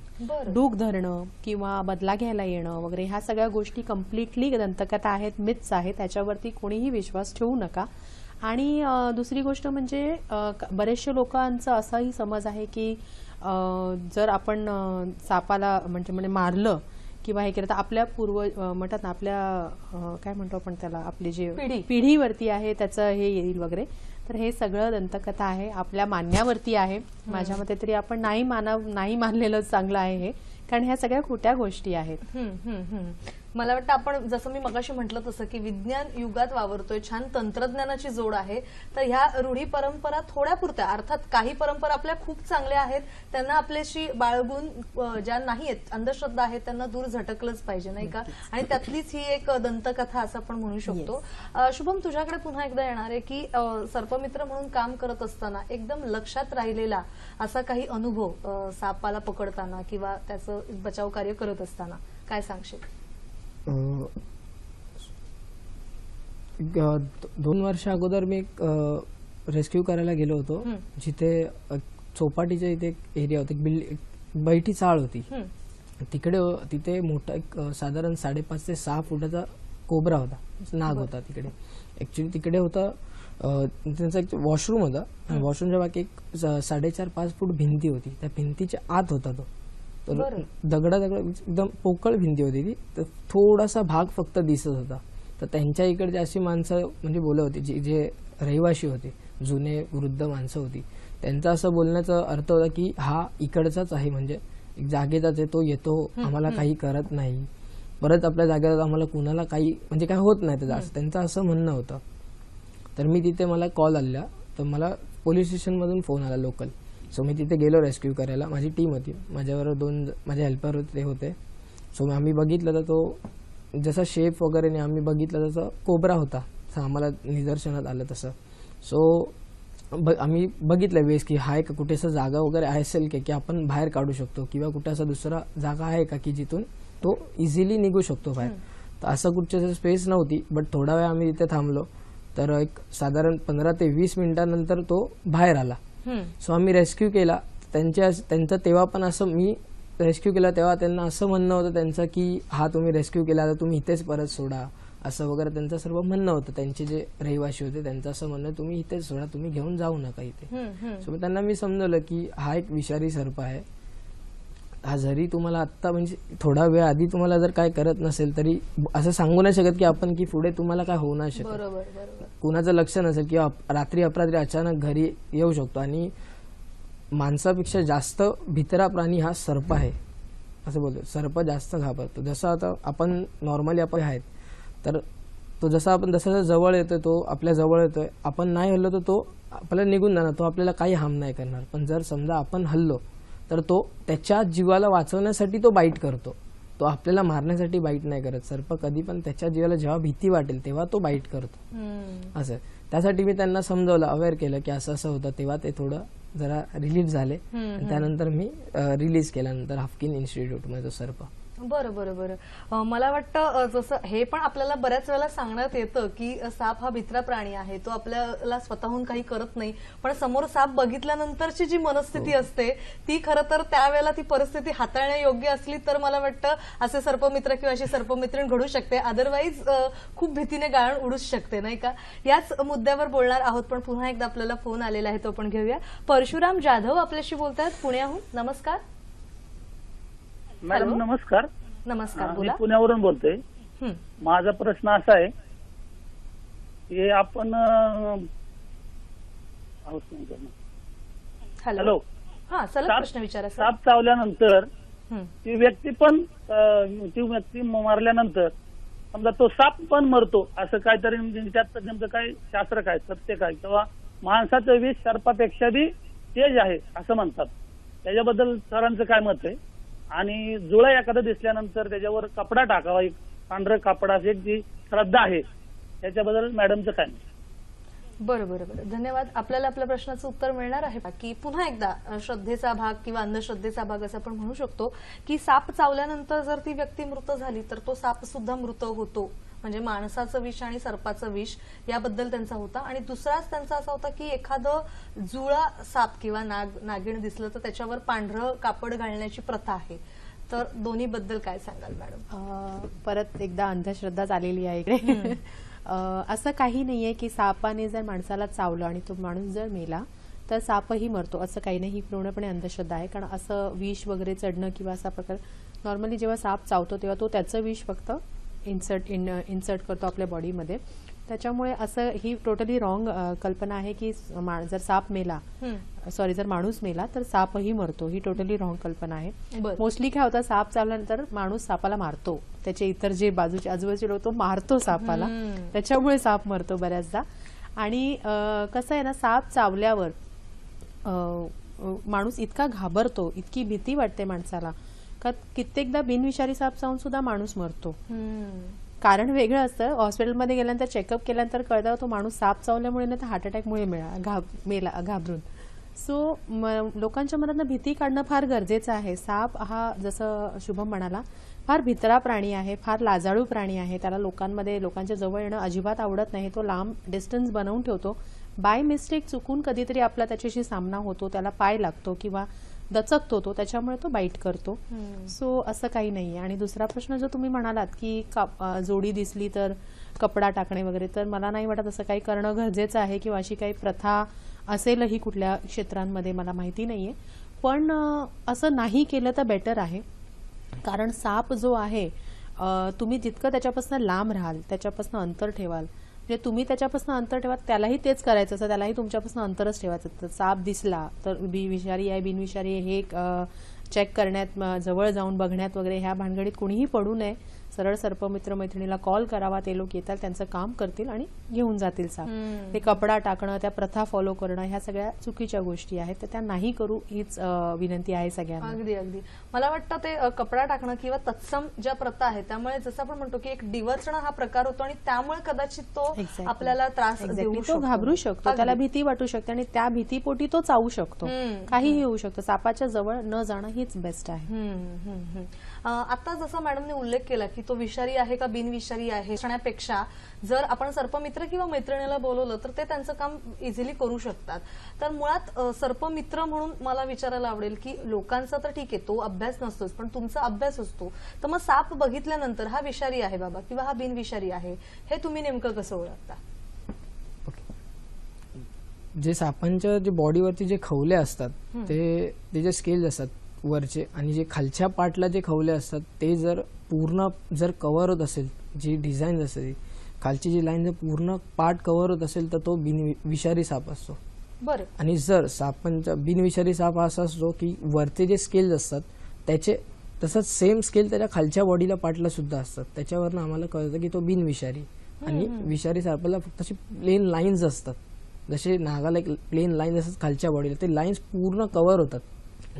डूक धरणं किंवा बदला घ्यायला येणं वगैरे ह्या सगळ्या गोष्टी कम्प्लिटली दंतकथा आहेत मिथ्स आहेत त्याच्यावरती कोणीही विश्वास ठेवू नका. आणि दुसरी गोष्ट म्हणजे बरेचशे लोकांचं असाही समज आहे की जर आपण सापाला म्हणजे म्हणजे मारलं किंवा हे केलं तर आपल्या पूर्व म्हणतात ना आपल्या काय म्हणतो आपण त्याला आपली जे पिढी. पिढीवरती आहे त्याचं हे येईल वगैरे. तर हे सगळं दंतकथा आहे आपल्या मान्यावरती आहे. माझ्या मते तरी आपण नाही मानव नाही मानलेलं चांगलं आहे हे कारण ह्या सगळ्या खोट्या गोष्टी आहेत. मला वाटतं आपण जसं मी मगाशी म्हटलं तसं की विज्ञान युगात वावरतोय छान तंत्रज्ञानाची जोड आहे तर ह्या रूढी परंपरा थोड्या पुरत्या अर्थात काही परंपरा आपल्या खूप चांगल्या आहेत त्यांना आपल्याशी बाळगून ज्या नाही आहेत अंधश्रद्धा आहेत त्यांना दूर झटकलंच पाहिजे नाही का? आणि त्यातलीच ही एक दंतकथा असं आपण म्हणू शकतो. शुभम तुझ्याकडे पुन्हा एकदा येणार आहे की सर्पमित्र म्हणून काम करत असताना एकदम लक्षात राहिलेला असा काही अनुभव सापाला पकडताना किंवा त्याचं बचाव कार्य करत असताना काय सांगशील? दोन वर्ष अगोदर मी एक रेस्क्यू करायला गेलो होतो. जिथे चौपाटीच्या इथे एक एरिया होता एक बैठी चाळ होती. तिकडे तिथे मोठा एक साधारण साडेपाच ते सहा फुटाचा कोबरा होता. नाग होता तिकडे. ऍक्च्युली तिकडे होता त्यांचा एक वॉशरूम होता. वॉशरूमच्या बाकी एक साडेचार पाच फूट भिंती होती. त्या भिंतीच्या आत होता तो. तर. दगडा दगड एकदम पोकळ भिंती होती ती. तर थोडासा भाग फक्त दिसत होता. तर त्यांच्या इकडची अशी माणसं म्हणजे बोलत होती जी जे रहिवाशी होते जुने वृद्ध माणसं होती. त्यांचा असं बोलण्याचा अर्थ होता की हा इकडचाच आहे म्हणजे एक जागेचाच आहे तो येतो आम्हाला काही करत नाही. परत आपल्या जागेवर आम्हाला कुणाला काही म्हणजे काय होत नाही त्याचं असं त्यांचं असं म्हणणं होतं. तर मी तिथे मला कॉल आला तर मला पोलीस स्टेशनमधून फोन आला लोकल. सो मी तिथे गेलो रेस्क्यू करायला. माझी टीम होती. माझ्याबरोबर दोन माझे हेल्पर होते ते होते. सो आम्ही बघितलं तर तो जसा शेफ वगैरे नाही आम्ही बघितलं तसं कोबरा होता. असं आम्हाला निदर्शनात आलं तसं. सो ब आम्ही बघितलं वेस की हाय का कुठे असं जागा वगैरे असेल का की आपण बाहेर काढू शकतो किंवा कुठे असा दुसरा जागा आहे का की जिथून तो इझिली निघू शकतो बाहेर. तर असं कुठच्या स्पेस नव्हती बट थोडा वेळ आम्ही तिथे थांबलो. तर एक साधारण पंधरा ते वीस मिनिटानंतर तो बाहेर आला. सो आम्ही रेस्क्यू केला. त्यांच्या त्यांचं तेव्हा पण असं मी रेस्क्यू केला तेव्हा त्यांना असं म्हणणं होतं त्यांचं की हा तुम्ही रेस्क्यू केला तर तुम्ही इथेच परत सोडा. असं वगैरे त्यांचं सर्व म्हणणं होतं. त्यांचे जे रहिवाशी होते त्यांचं असं म्हणणं तुम्ही इथेच सोडा तुम्ही घेऊन जाऊ नका इथे. सो त्यांना मी समजवलं की हा एक विषारी सर्प आहे. हा जरी तुम्हाला आत्ता म्हणजे थोडा वेळ आधी तुम्हाला जर काय करत नसेल तरी असं सांगू नाही शकत की आपण की पुढे तुम्हाला काय होऊ नाही शकत. कुणाचं लक्ष नसेल किंवा रात्री अपरात्री अचानक घरी येऊ शकतो आणि माणसापेक्षा जास्त भित्रा प्राणी हा सर्प आहे. असं बोलतो. सर्प जास्त घाबरतो. जसं आता आपण नॉर्मली आपण आहेत तर तो जसा आपण जसा जवळ येतोय तो आपल्या जवळ येतोय. आपण नाही हल्लो तर तो आपल्याला निघून जाणार. तो आपल्याला काही हाम नाही करणार. पण जर समजा आपण हल्लो तर तो त्याच्या जीवाला वाचवण्यासाठी तो बाईट करतो. तो आपल्याला मारण्यासाठी बाईट नाही करत. सर्प कधी पण त्याच्या जीवाला जेव्हा भीती वाटेल तेव्हा तो बाईट करतो. असं. त्यासाठी मी त्यांना समजावलं अवेअर केलं की असं असं होतं तेव्हा ते थोडं जरा रिलीफ झाले. त्यानंतर मी रिलीज केल्यानंतर हाफकिन इन्स्टिट्यूटमध्ये तो सर्प. बरं बरं बरं. मला वाटतं जसं हे पण आपल्याला बऱ्याच वेळेला सांगण्यात येतं की साप हा भित्रा प्राणी आहे तो आपल्याला स्वतःहून काही करत नाही. पण समोर साप बघितल्यानंतरची जी मनस्थिती असते ती खरं तर त्यावेळेला ती परिस्थिती हाताळण्यायोग्य असली तर मला वाटतं असे सर्पमित्र किंवा अशी सर्पमित्रीण घडू शकते. अदरवाईज खूप भीतीने गाळण उडूच शकते नाही का? याच मुद्द्यावर बोलणार आहोत पण पुन्हा एकदा आपल्याला फोन आलेला आहे तो आपण घेऊया. परशुराम जाधव आपल्याशी बोलतायत पुण्याहून. नमस्कार. मॅडम. नमस्कार नमस्कार मी बोला पुण्यावरून बोलतोय हं. माझा प्रश्न असा आहे की आपण अं. हॅलो हॅलो हा सलग साप- प्रश्न विचारा सर साप चावल्यानंतर हं. ती व्यक्ती पण अं, ती व्यक्ती मारल्यानंतर समजा तो साप पण मरतो असं काहीतरी म्हणजे त्यात नेमकं काय शास्त्र काय सत्य काय किंवा माणसाचं विष सर्पापेक्षा बी तेज आहे असं म्हणतात त्याच्याबद्दल सरांचं काय मत आहे आणि जुळा एखादं दिसल्यानंतर त्याच्यावर कपडा टाकावा एक पांढरं कापडा एक जी श्रद्धा आहे त्याच्याबद्दल मॅडमचं काय बरं बरं बरं. धन्यवाद. आपल्याला आपल्या प्रश्नाचं उत्तर मिळणार आहे की? पुन्हा एकदा श्रद्धेचा भाग किंवा अंधश्रद्धेचा भाग असं आपण म्हणू शकतो की साप चावल्यानंतर जर ती व्यक्ती मृत झाली तर तो साप सुद्धा मृत होतो. म्हणजे माणसाचं विष आणि सर्पाचं विष याबद्दल त्यांचा होता. आणि दुसराच त्यांचा असा होता की एखादं जुळा साप किंवा नाग नागिण दिसलं तर त्याच्यावर पांढरं कापड घालण्याची प्रथा आहे. तर दोन्ही बद्दल काय सांगाल मॅडम? परत एकदा अंधश्रद्धाच आलेली आहे इकडे. असं काही नाहीये की सापाने जर माणसाला चावलं आणि तो माणूस जर मेला तर सापही मरतो. असं काही नाही. ही पूर्णपणे अंधश्रद्धा आहे. कारण असं विष वगैरे चढणं किंवा असा प्रकार नॉर्मली जेव्हा साप चावतो तेव्हा तो त्याचं विष फक्त इन्सर्ट इन इन्सर्ट करतो आपल्या बॉडीमध्ये. त्याच्यामुळे असं ही टोटली रॉंग कल्पना आहे की जर साप मेला. सॉरी जर माणूस मेला तर सापही मरतो. ही टोटली रॉंग कल्पना आहे. मोस्टली काय होतं साप चावल्यानंतर माणूस सापाला मारतो. त्याचे इतर जे बाजूचे आजूबाजूचे लोक तो मारतो सापाला. त्याच्यामुळे साप मरतो बऱ्याचदा. आणि कसं आहे ना साप चावल्यावर माणूस इतका घाबरतो इतकी भीती वाटते माणसाला. का कित्येकदा बिनविषारी साप चावून सुद्धा माणूस मरतो. कारण वेगळं असतं. हॉस्पिटलमध्ये गेल्यानंतर चेकअप केल्यानंतर कळतं तो माणूस साप चावल्यामुळे ना तर हार्ट अटॅकमुळे मिळा घाब मेला घाबरून. सो लोकांच्या मनात भीती काढणं फार गरजेचं आहे. साप हा जसं शुभम म्हणाला फार भित्रा प्राणी आहे फार लाजाळू प्राणी आहे. त्याला लोकांमध्ये लोकांच्या जवळ येणं अजिबात आवडत नाही. तो लांब डिस्टन्स बनवून ठेवतो. बाय मिस्टेक चुकून कधीतरी आपला त्याच्याशी सामना होतो. त्याला पाय लागतो किंवा दचकतो तो त्याच्यामुळे तो बाईट करतो. सो असं काही नाहीये. आणि दुसरा प्रश्न जो तुम्ही म्हणालात की जोडी दिसली तर कपडा टाकणे वगैरे तर मला नाही वाटत असं काही करणं गरजेचं आहे किंवा अशी काही प्रथा असेलही कुठल्या क्षेत्रांमध्ये मला माहिती नाहीये. पण असं नाही केलं तर बेटर आहे. कारण साप जो आहे तुम्ही जितकं त्याच्यापासून लांब राहाल त्याच्यापासून अंतर ठेवाल म्हणजे तुम्ही त्याच्यापासून अंतर ठेवा त्यालाही तेच करायचं असं त्यालाही तुमच्यापासून अंतरच ठेवायचं तर साप दिसला तर बी विषारी आहे बिनविषारी आहे हे चेक करण्यात जवळ जाऊन बघण्यात वगैरे ह्या भानगडीत कुणीही पडू नये. सरळ सर्पमित्र मैत्रिणीला कॉल करावा ते लोक येतात त्यांचं काम करतील आणि घेऊन जातील साप. ते कपडा टाकणं त्या प्रथा फॉलो करणं ह्या सगळ्या चुकीच्या गोष्टी आहेत. तर त्या नाही करू हीच विनंती आहे सगळ्यांना. अगदी अगदी. मला वाटतं ते कपडा टाकणं किंवा तत्सम ज्या प्रथा आहेत त्यामुळे जसं आपण म्हणतो की एक डिवचणं हा प्रकार होतो आणि त्यामुळे कदाचित तो. आपल्याला त्रास तो घाबरू शकतो. त्याला भीती वाटू शकते आणि त्या भीतीपोटी तो चावू शकतो. काहीही होऊ शकतं. सापाच्या जवळ न जाणं हीच बेस्ट आहे. आता जसं मॅडमने उल्लेख केला की तो विषारी आहे का बिनविषारी आहे असण्यापेक्षा जर आपण सर्पमित्र किंवा मैत्रिणीला बोलवलं तर ते त्यांचं काम इझिली करू शकतात. तर मुळात सर्पमित्र म्हणून मला विचारायला आवडेल की लोकांचा तर ठीक आहे तो अभ्यास नसतोच पण तुमचा अभ्यास असतो. तर मग साप बघितल्यानंतर हा विषारी आहे बाबा किंवा हा बिनविषारी आहे हे तुम्ही नेमकं कसं ओळखता? जे सापांच्या जे बॉडीवरती जे खवले असतात ते ते जे स्केल्स असतात वरचे आणि जे खालच्या पार्टला जे खवले असतात ते जर पूर्ण जर कव्हर होत असेल जी डिझाईन असेल खालची जी लाईन जर पूर्ण पार्ट कव्हर होत असेल तर तो बिन विषारी साप असतो. बरं. आणि जर सापांचा बिनविषारी साप असा असतो की वरचे जे स्केल्स असतात त्याचे तसंच सेम स्केल त्याच्या खालच्या बॉडीला पार्टला सुद्धा असतात. त्याच्यावरनं आम्हाला कळतं की तो बिनविषारी आणि विषारी सापाला फक्त अशी प्लेन लाईन्स असतात. जसे नागाला एक प्लेन लाईन असतात खालच्या बॉडीला ते लाईन्स पूर्ण कव्हर होतात.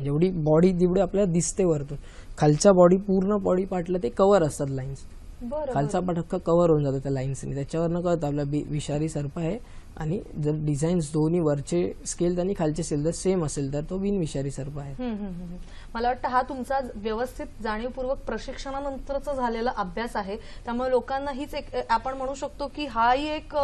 जेवढी बॉडी जेवढी आपल्याला दिसते वरतून. खालच्या बॉडी पूर्ण बॉडी पार्टला ते कव्हर असतात लाईन्स खालचा अख्खा कव्हर होऊन जातो त्या लाईन्सने त्याच्यावरनं कळतं आपला बी- विषारी सर्प आहे आणि जर डिझाईन्स दोन्ही वरचे स्केल आणि खालचे स्केल जर सेम असेल तर तो बिनविषारी सर्प आहे. मला वाटतं हा तुमचा व्यवस्थित जाणीवपूर्वक प्रशिक्षणानंतरचा झालेला अभ्यास आहे. त्यामुळे लोकांना हीच एक आपण म्हणू शकतो की हाही एक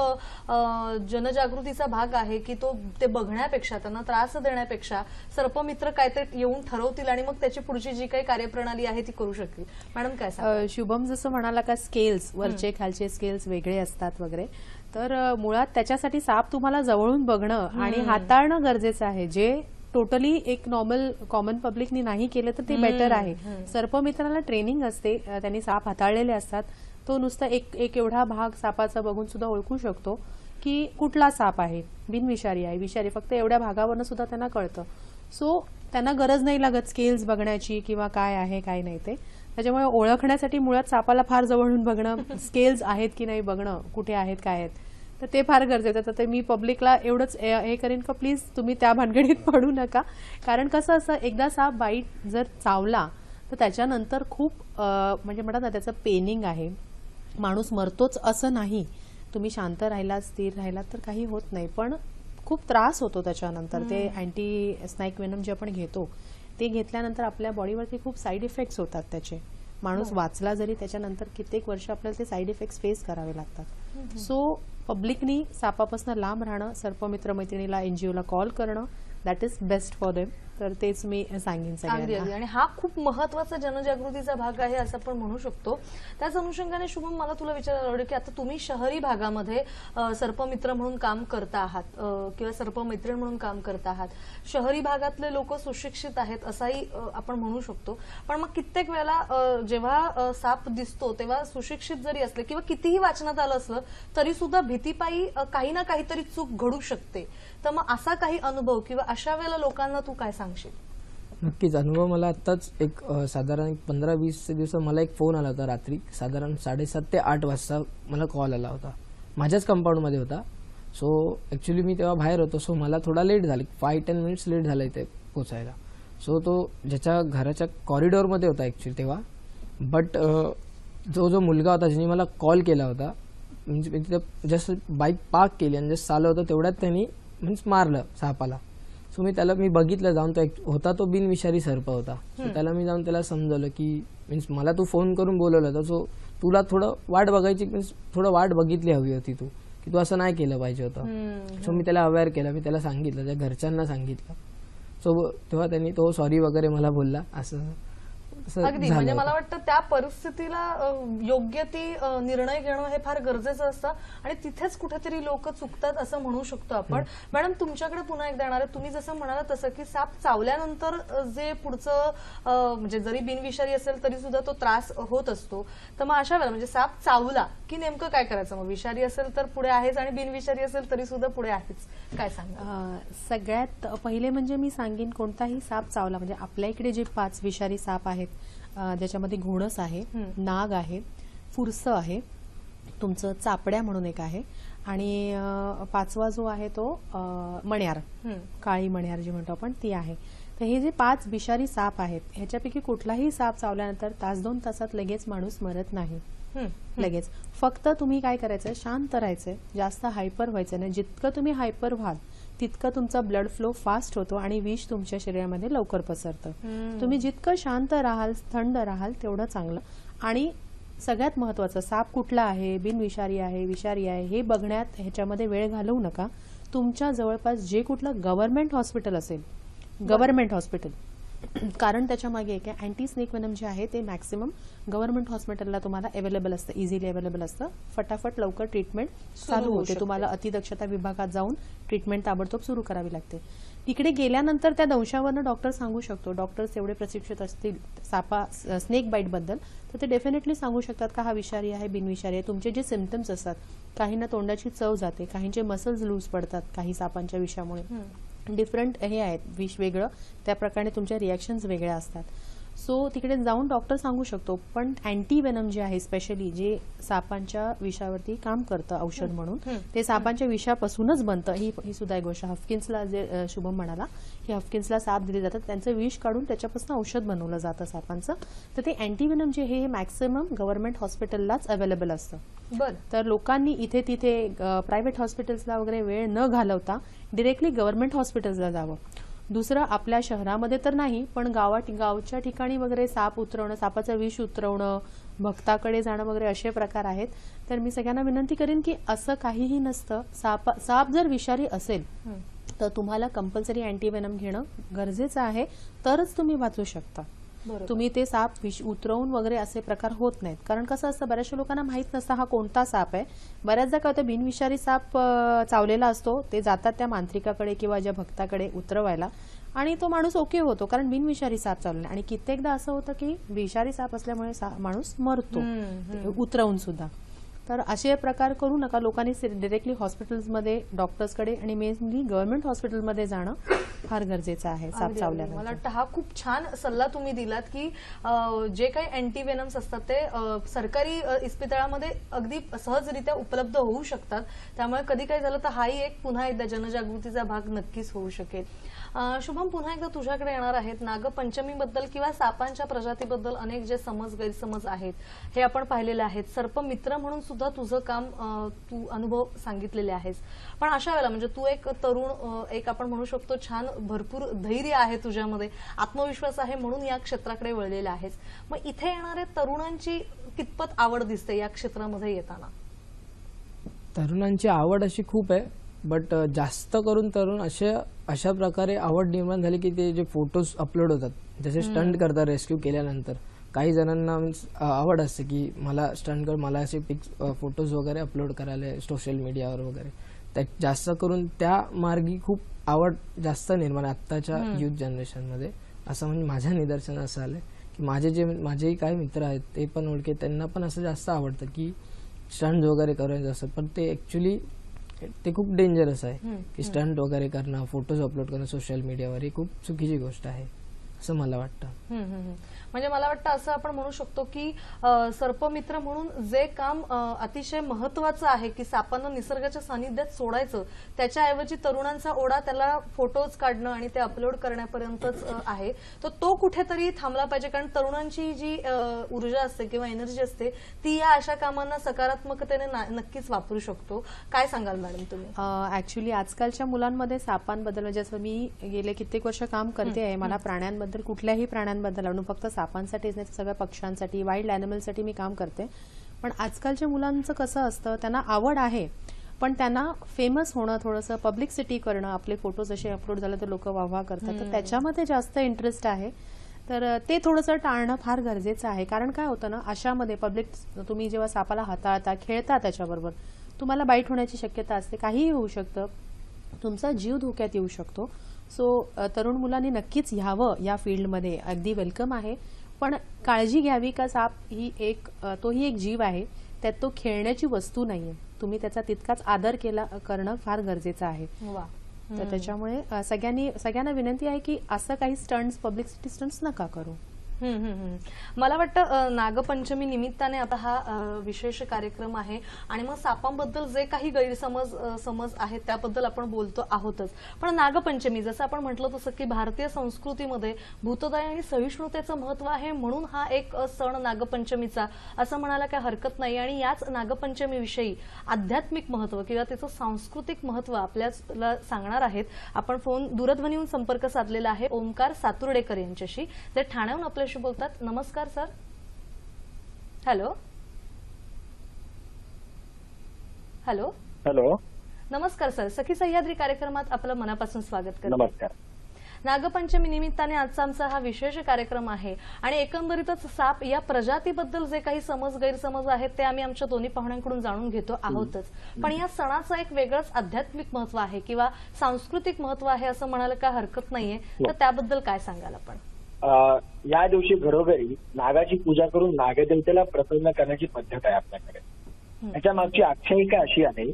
जनजागृतीचा भाग आहे की तो ते बघण्यापेक्षा त्यांना त्रास देण्यापेक्षा सर्पमित्र काय ते येऊन ठरवतील आणि मग त्याची पुढची जी काही कार्यप्रणाली आहे ती करू शकतील. मॅडम काय शुभम जसं म्हणाला का स्केल्स वरचे खालचे स्केल्स वेगळे असतात वगैरे. तर मुळात त्याच्यासाठी साप तुम्हाला जवळून बघणं आणि हाताळणं गरजेचं आहे. जे टोटली एक नॉर्मल कॉमन पब्लिकनी नाही केलं तर ते बेटर आहे. सर्पमित्राला ट्रेनिंग असते. त्यांनी साप हाताळलेले असतात. तो नुसता एक एक एवढा भाग सापाचा बघून सुद्धा ओळखू शकतो की कुठला साप आहे. बिनविषारी आहे. विषारी फक्त एवढ्या भागावरनं सुद्धा त्यांना कळतं. सो त्यांना गरज नाही लागत स्केल्स बघण्याची किंवा काय आहे काय नाही ते. त्याच्यामुळे ओळखण्यासाठी मुळात सापाला फार जवळून बघणं स्केल्स आहेत की नाही बघणं कुठे आहेत काय आहेत तर ते फार गरजेचं आहे. तर ते मी पब्लिकला एवढंच ए- हे करेन का प्लीज तुम्ही त्या भानगडीत पडू नका. कारण कसं असं एकदा साप बाईट जर चावला तर त्याच्यानंतर खूप म्हणजे म्हणतात ना त्याचं पेनिंग आहे. माणूस मरतोच असं नाही. तुम्ही शांत राहिलात स्थिर राहिलात तर काही होत नाही. पण खूप त्रास होतो त्याच्यानंतर. ते अँटी स्नाईक वेनम जे आपण घेतो ते घेतल्यानंतर आपल्या बॉडीवरती खूप साईड इफेक्ट्स होतात त्याचे. माणूस वाचला जरी त्याच्यानंतर कित्येक वर्ष आपल्याला ते साईड इफेक्ट्स फेस करावे लागतात. सो पब्लिकनी सापापासून लांब राहणं सर्पमित्र मैत्रिणीला एनजीओला कॉल करणं that is best for them तर तेच मी सांगेन अगदी अगदी. आणि हा खूप महत्त्वाचा जनजागृतीचा भाग आहे असं आपण म्हणू शकतो. त्याच अनुषंगाने शुभम मला तुला विचारायला आवडेल की आता तुम्ही शहरी भागामध्ये सर्पमित्र म्हणून काम करता आहात किंवा सर्पमैत्रीण म्हणून काम करता आहात. शहरी भागातले लोक सुशिक्षित आहेत असाही आपण म्हणू शकतो. पण मग कित्येक वेळेला जेव्हा साप दिसतो तेव्हा सुशिक्षित जरी असले किंवा कितीही वाचनात आलं असलं तरी सुद्धा भीतीपायी काही ना काहीतरी चूक घडू शकते. तर मग असा काही अनुभव किंवा अशा वेळेला लोकांना तू काय सांग सांगशील नक्कीच. अनुभव मला आत्ताच एक साधारण एक पंधरा वीस दिवस मला एक फोन आला होता रात्री. साधारण साडेसात ते आठ वाजता मला कॉल आला होता. माझ्याच कंपाऊंडमध्ये होता. सो ॲक्च्युली मी तेव्हा बाहेर होतो. सो मला थोडा लेट झाला. फाय टेन मिनिट्स लेट झाला इथे पोचायला. सो तो ज्याच्या घराच्या कॉरिडॉरमध्ये होता ॲक्च्युली तेव्हा. बट जो जो मुलगा होता ज्याने मला कॉल केला होता म्हणजे मी तिथं जस्ट बाईक पार्क केली आणि जस्ट चाललं होतं तेवढ्यात त्यांनी मीन्स मारलं सापाला. सो मी त्याला मी बघितलं जाऊन तो एक- होता तो बिनविषारी सर्प होता. सो त्याला मी जाऊन त्याला समजवलं की मीन्स मला तू फोन करून बोलवलं होतं सो तुला थोडं वाट बघायची मीन्स थोडं वाट बघितली हवी होती तू की तू असं नाही केलं पाहिजे होतं. सो मी त्याला अवेअर केलं मी त्याला सांगितलं त्या घरच्यांना सांगितलं. सो तेव्हा त्यांनी तो सॉरी वगैरे मला बोलला असं असं. अगदी. म्हणजे. मला वाटतं त्या परिस्थितीला योग्य ती निर्णय घेणं हे फार गरजेचं असतं. आणि तिथेच कुठेतरी लोक चुकतात असं म्हणू शकतो आपण. मॅडम तुमच्याकडे पुन्हा एकदा येणार आहे. तुम्ही जसं म्हणाला तसं की साप चावल्यानंतर जे पुढचं म्हणजे जरी बिनविषारी असेल तरी सुद्धा तो त्रास होत असतो. तर मग अशा वेळेला म्हणजे साप चावला की नेमकं काय करायचं? मग विषारी असेल तर पुढे आहेच आणि बिनविषारी असेल तरी सुद्धा पुढे आहेच. काय सांगा सगळ्यात पहिले म्हणजे मी सांगेन कोणताही साप चावला. म्हणजे आपल्या इकडे जे पाच विषारी साप आहेत ज्याच्यामध्ये घोणस आहे नाग आहे फुरसं आहे तुमचं चापड्या म्हणून एक आहे. आणि पाचवा जो आहे तो मण्यार. काळी मण्यार जी म्हणतो आपण ती आहे. तर हे जे पाच विषारी साप आहेत ह्याच्यापैकी कुठलाही साप चावल्यानंतर तास दोन तासात लगेच माणूस मरत नाही. लगेच. फक्त तुम्ही काय करायचंय शांत राहायचंय जास्त हायपर व्हायचं नाही जितकं तुम्ही हायपर व्हाल तितकं तुमचा ब्लड फ्लो फास्ट होतो आणि विष तुमच्या शरीरामध्ये लवकर पसरतं. तुम्ही जितकं शांत राहाल थंड राहाल तेवढं चांगलं. आणि सगळ्यात महत्वाचं साप कुठला आहे बिनविषारी आहे विषारी आहे हे बघण्यात ह्याच्यामध्ये वेळ घालवू नका. तुमच्या जवळपास जे कुठलं गव्हर्नमेंट हॉस्पिटल असेल गव्हर्नमेंट हॉस्पिटल कारण त्याच्यामागे एक आहे अँटी स्नेक वेनम जे आहे ते मॅक्सिमम गव्हर्नमेंट हॉस्पिटलला तुम्हाला अवेलेबल असतं इझिली अवेलेबल असतं. फटाफट लवकर ट्रीटमेंट चालू होते. तुम्हाला अतिदक्षता विभागात जाऊन ट्रीटमेंट ताबडतोब सुरू करावी लागते. तिकडे गेल्यानंतर त्या दंशावरनं डॉक्टर सांगू शकतो. डॉक्टर्स एवढे प्रशिक्षित असतील सापा स्नेक बाईटबद्दल तर ते डेफिनेटली सांगू शकतात का हा विषारी आहे बिनविषारी आहे. तुमचे जे सिमटम्स असतात काहींना तोंडाची चव जाते काहींचे मसल्स लूज पडतात काही सापांच्या विषामुळे. डिफरंट हे आहेत विष वेगळं. त्याप्रकारे तुमच्या रिॲक्शन्स वेगळ्या असतात. सो तिकडे जाऊन डॉक्टर सांगू शकतो. पण अँटी वेनम जे आहे स्पेशली जे सापांच्या विषावरती काम करतं औषध म्हणून ते सापांच्या विषापासूनच बनतं. ही ही सुद्धा एक गोष्ट. हफकिन्सला जे शुभम म्हणाला की हफकिन्सला साप दिले जातात. त्यांचं विष काढून त्याच्यापासून औषध बनवलं जातं सापांचं. तर ते अँटी वेनम जे हे मॅक्सिमम गव्हर्नमेंट हॉस्पिटललाच अवेलेबल असतं. बर. तर लोकांनी इथे तिथे प्रायव्हेट हॉस्पिटल्सला वगैरे वेळ न घालवता डिरेक्टली गव्हर्नमेंट हॉस्पिटल्सला जावं. दुसरं आपल्या शहरामध्ये तर नाही पण गावात गावच्या ठिकाणी वगैरे साप उतरवणं सापाचं विष उतरवणं भक्ताकडे जाणं वगैरे असे प्रकार आहेत तर मी सगळ्यांना विनंती करेन की असं काहीही नसतं साप साप जर विषारी असेल तर तुम्हाला कंपल्सरी अँटीवेनम घेणं गरजेचं आहे तरच तुम्ही वाचू शकता. तुम्ही ते साप विष उतरवून वगैरे असे प्रकार होत नाहीत. कारण कसं असतं बऱ्याचशा लोकांना माहीत नसतं हा कोणता साप आहे. बऱ्याचदा काय होतं बिनविषारी साप चावलेला असतो. ते जातात त्या मांत्रिकाकडे किंवा ज्या भक्ताकडे उतरवायला. आणि तो माणूस ओके होतो कारण बिनविषारी साप चावलेला आणि कित्येकदा असं होतं की विषारी साप असल्यामुळे सा- माणूस मरतो. उतरवून सुद्धा. तर असे प्रकार करू नका. लोकांनी डिरेक्टली हॉस्पिटल्समध्ये डॉक्टर्सकडे आणि मेनली गव्हर्नमेंट हॉस्पिटलमध्ये जाणं फार गरजेचं आहे साप अगदी. मला चावल्यानंतर वाटतं हा खूप छान सल्ला तुम्ही दिलात की जे काही अँटीवेनम्स असतात ते सरकारी इस्पितळामध्ये अगदी सहजरित्या उपलब्ध होऊ शकतात. त्यामुळे कधी काही झालं तर हाही एक पुन्हा एकदा जनजागृतीचा भाग नक्कीच होऊ शकेल. शुभम पुन्हा एकदा तुझ्याकडे येणार आहेत नागपंचमीबद्दल किंवा सापांच्या प्रजातीबद्दल अनेक जे समज गैरसमज आहेत हे आपण पाहिलेले आहेत. सर्पमित्र म्हणून सुद्धा तुझं काम तू अनुभव सांगितलेले आहेस. पण अशा वेळेला म्हणजे तू एक तरुण एक आपण म्हणू शकतो छान भरपूर धैर्य आहे तुझ्यामध्ये आत्मविश्वास आहे म्हणून या क्षेत्राकडे वळलेला आहेस. मग इथे येणाऱ्या तरुणांची कितपत आवड दिसते या क्षेत्रामध्ये येताना? तरुणांची आवड अशी खूप आहे. बट जास्त करून तरुण अशा अशा प्रकारे आवड निर्माण झाली की ते जे फोटोज अपलोड होतात जसे स्टंट करतात रेस्क्यू केल्यानंतर. काही जणांना मीन्स आवड असते की मला स्टंट कर मला असे पिक्स फोटोज वगैरे अपलोड करायला सोशल मीडियावर वगैरे. त्या जास्त करून त्या मार्गी खूप आवड जास्त निर्माण आत्ताच्या युथ जनरेशनमध्ये असं म्हणजे माझ्या निदर्शन असं आलंय. की माझे जे माझेही काही मित्र आहेत ते पण ओळखे त्यांना पण असं जास्त आवडतं की स्टंट वगैरे करायचं असं. पण ते ऍक्च्युली ते खूप डेंजरस आहे. की स्टंट वगैरे करणं फोटोज अपलोड करणं सोशल मीडियावर ही खूप चुकीची गोष्ट आहे असं मला वाटतं. म्हणजे मला वाटतं असं आपण म्हणू शकतो की सर्पमित्र म्हणून जे काम अतिशय महत्वाचं आहे की सापांना निसर्गाच्या सानिध्यात सोडायचं त्याच्याऐवजी तरुणांचा ओढा त्याला फोटोज काढणं आणि ते अपलोड करण्यापर्यंतच आहे. तर तो कुठेतरी थांबला पाहिजे. कारण तरुणांची जी ऊर्जा असते किंवा एनर्जी असते ती या अशा कामांना सकारात्मकतेने नक्कीच वापरू शकतो. काय सांगाल मॅडम तुम्ही? ऍक्च्युली आजकालच्या मुलांमध्ये सापांबद्दल म्हणजे जसं मी गेले कित्येक वर्ष काम करते आहे मला प्राण्यांबद्दल कुठल्याही प्राण्यांबद्दल फक्त सापांसाठीच नाही तर सगळ्या पक्ष्यांसाठी वाईल्ड अॅनिमलसाठी मी काम करते. पण आजकालच्या मुलांचं कसं असतं त्यांना आवड आहे पण त्यांना फेमस होणं थोडंसं पब्लिसिटी करणं आपले फोटोज असे अपलोड झाले तर लोक वाहवा करतात. तर त्याच्यामध्ये जास्त इंटरेस्ट आहे. तर ते थोडंसं टाळणं फार गरजेचं आहे. कारण काय होतं ना अशामध्ये पब्लिक तुम्ही जेव्हा सापाला हाताळता खेळता त्याच्याबरोबर तुम्हाला बाईट होण्याची शक्यता असते. काहीही होऊ शकतं. तुमचा जीव धोक्यात येऊ शकतो. सो तरुण मुलांनी नक्कीच यावं या फील्डमध्ये. अगदी वेलकम आहे. पण काळजी घ्यावी का साप ही एक तोही एक जीव आहे. त्यात तो खेळण्याची वस्तू नाहीये. तुम्ही त्याचा तितकाच आदर केला करणं फार गरजेचं आहे. वा. तर त्याच्यामुळे सगळ्यांनी सगळ्यांना विनंती आहे की असं काही स्टंट्स पब्लिसिटी स्टंट्स नका करू. मला वाटतं नागपंचमी निमित्ताने आता हा विशेष कार्यक्रम आहे. आणि मग सापांबद्दल जे काही गैरसमज समज आहेत त्याबद्दल आपण बोलतो आहोतच. पण नागपंचमी जसं आपण म्हटलं तसं की भारतीय संस्कृतीमध्ये भूतदय आणि सहिष्णुतेचं महत्त्व आहे म्हणून हा एक सण नागपंचमीचा. असं म्हणायला काही हरकत नाही. आणि याच नागपंचमीविषयी आध्यात्मिक महत्त्व किंवा त्याचं सांस्कृतिक महत्त्व आपल्याला सांगणार आहेत. आपण फोन दूरध्वनीहून संपर्क साधलेला आहे. ओमकार सातुर्डेकर यांच्याशी. ते ठाण्याहून आपल्या आपल्याशी बोलतात. नमस्कार सर. हॅलो हॅलो हॅलो नमस्कार सर. सखी सह्याद्री कार्यक्रमात आपलं मनापासून स्वागत करते. नमस्कार. नागपंचमी निमित्ताने आजचा आमचा हा विशेष कार्यक्रम आहे आणि एकंदरीतच साप या प्रजातीबद्दल जे काही समज गैरसमज आहेत ते आम्ही आमच्या दोन्ही पाहुण्यांकडून जाणून घेतो आहोतच. पण या सणाचं एक वेगळंच आध्यात्मिक महत्त्व आहे किंवा सांस्कृतिक महत्त्व आहे असं म्हणायला काय हरकत नाहीये. तर त्याबद्दल काय सांगाल आपण? या दिवशी घरोघरी नागाची पूजा करून नागदेवतेला प्रसन्न करण्याची पद्धत आहे आपल्याकडे. याच्या मागची आख्यायिका अशी आहे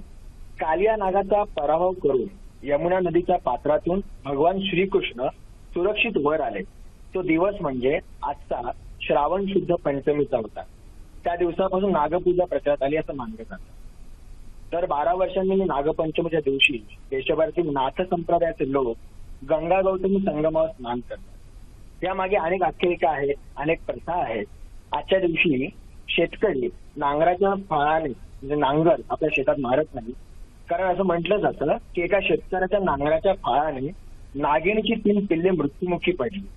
कालिया नागाचा पराभव करून यमुना नदीच्या पात्रातून भगवान श्रीकृष्ण सुरक्षित वर आले. तो दिवस म्हणजे आजचा श्रावण शुद्ध पंचमीचा होता. त्या दिवसापासून नागपूजा प्रचारात आली असं मानलं जातं. दर बारा वर्षांनी नागपंचमीच्या दिवशी देशभरातील नाथ संप्रदायाचे लोक गंगा गौतमी संगमावर स्नान करतात. यामागे अनेक आख्यायिका आहेत अनेक प्रथा आहेत. आजच्या दिवशी शेतकरी नांगराच्या फळाने म्हणजे नांगर आपल्या शेतात मारत नाही. कारण असं म्हटलं जातं की एका शेतकऱ्याच्या नांगराच्या फळाने नागिणीची तीन पिल्ले मृत्युमुखी पडली.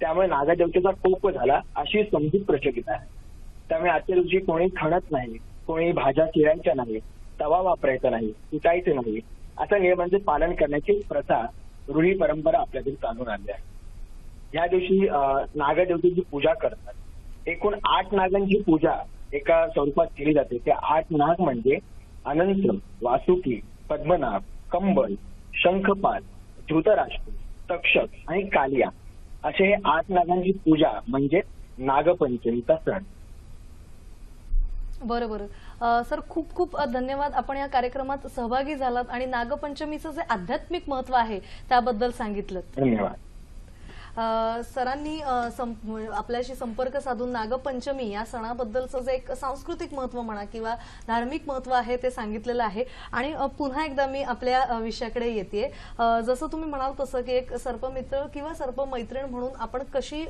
त्यामुळे नागादेवतेचा कोप झाला अशी समजूत प्रचलित आहे. त्यामुळे आजच्या दिवशी कोणी खणत नाही कोणी भाज्या चिरायच्या नाही तवा वापरायचा नाही पिकायचं नाही असं नियमांचे पालन करण्याची प्रथा रूढी परंपरा आपल्याकडे चालून आली आहे. या दिवशी नागदेवतेची पूजा करतात. एकूण आठ नागांची पूजा एका स्वरूपात केली जाते. ते आठ नाग म्हणजे अनंत वासुकी पद्मनाभ कंबल शंखपाल धृतराष्ट्र तक्षक आणि कालिया असे हे आठ नागांची पूजा म्हणजे नागपंचमीचा सण. बरं बरं. अ, सर खूप खूप धन्यवाद. आपण या कार्यक्रमात सहभागी झालात आणि नागपंचमीचं जे आध्यात्मिक महत्त्व आहे त्याबद्दल सांगितलं धन्यवाद. सरांनी सं- आपल्याशी संपर्क साधून नागपंचमी या सणाबद्दलचं जे एक सांस्कृतिक महत्त्व म्हणा किंवा धार्मिक महत्त्व आहे ते सांगितलेलं आहे. आणि पुन्हा एकदा मी आपल्या विषयाकडे येते जसं तुम्ही म्हणाल तसं की एक सर्पमित्र किंवा सर्पमैत्रीण म्हणून आपण कशी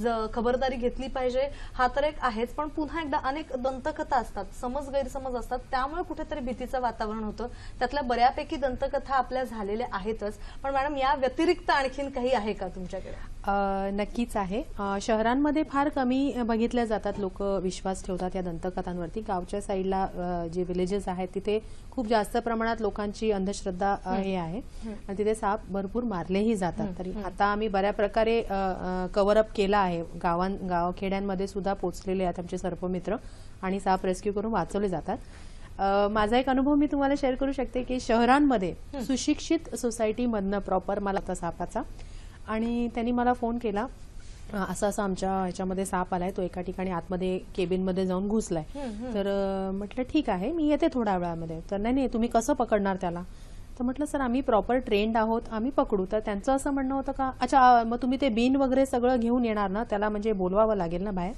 ज- खबरदारी घेतली पाहिजे हा तर एक आहेच. पण पुन्हा एकदा अनेक दंतकथा असतात समज गैरसमज असतात त्यामुळे कुठेतरी भीतीचं वातावरण होतं. त्यातल्या बऱ्यापैकी दंतकथा आपल्या झालेल्या आहेतच. पण मॅडम या व्यतिरिक्त आणखीन काही आहे का तुमच्याकडे? नक्कीच आहे. शहरांमध्ये फार कमी बघितल्या जातात. लोक विश्वास ठेवतात या दंतकथांवरती. गावच्या साईडला जे विलेजेस आहेत तिथे खूप जास्त प्रमाणात लोकांची अंधश्रद्धा हे आहे. आणि तिथे साप भरपूर मारलेही जातात. तरी आता आम्ही बऱ्या प्रकारे कव्हर अप केला आहे. गावां गावखेड्यांमध्ये सुद्धा पोचलेले आहेत आमचे सर्पमित्र आणि साप रेस्क्यू करून वाचवले जातात. माझा एक अनुभव मी तुम्हाला शेअर करू शकते की शहरांमध्ये सुशिक्षित सोसायटीमधनं प्रॉपर मला होता सापाचा आणि त्यांनी मला फोन केला. असं असं आमच्या ह्याच्यामध्ये साप आलाय तो एका ठिकाणी आतमध्ये केबिनमध्ये जाऊन घुसलाय. तर म्हटलं ठीक आहे मी येते थोड्या वेळामध्ये. तर नाही नाही तुम्ही कसं पकडणार त्याला? तर म्हटलं सर आम्ही प्रॉपर ट्रेंड आहोत आम्ही पकडू. तर त्यांचं असं म्हणणं होतं का अच्छा मग तुम्ही ते बीन वगैरे सगळं घेऊन येणार ना त्याला म्हणजे बोलवावं लागेल ना बाहेर?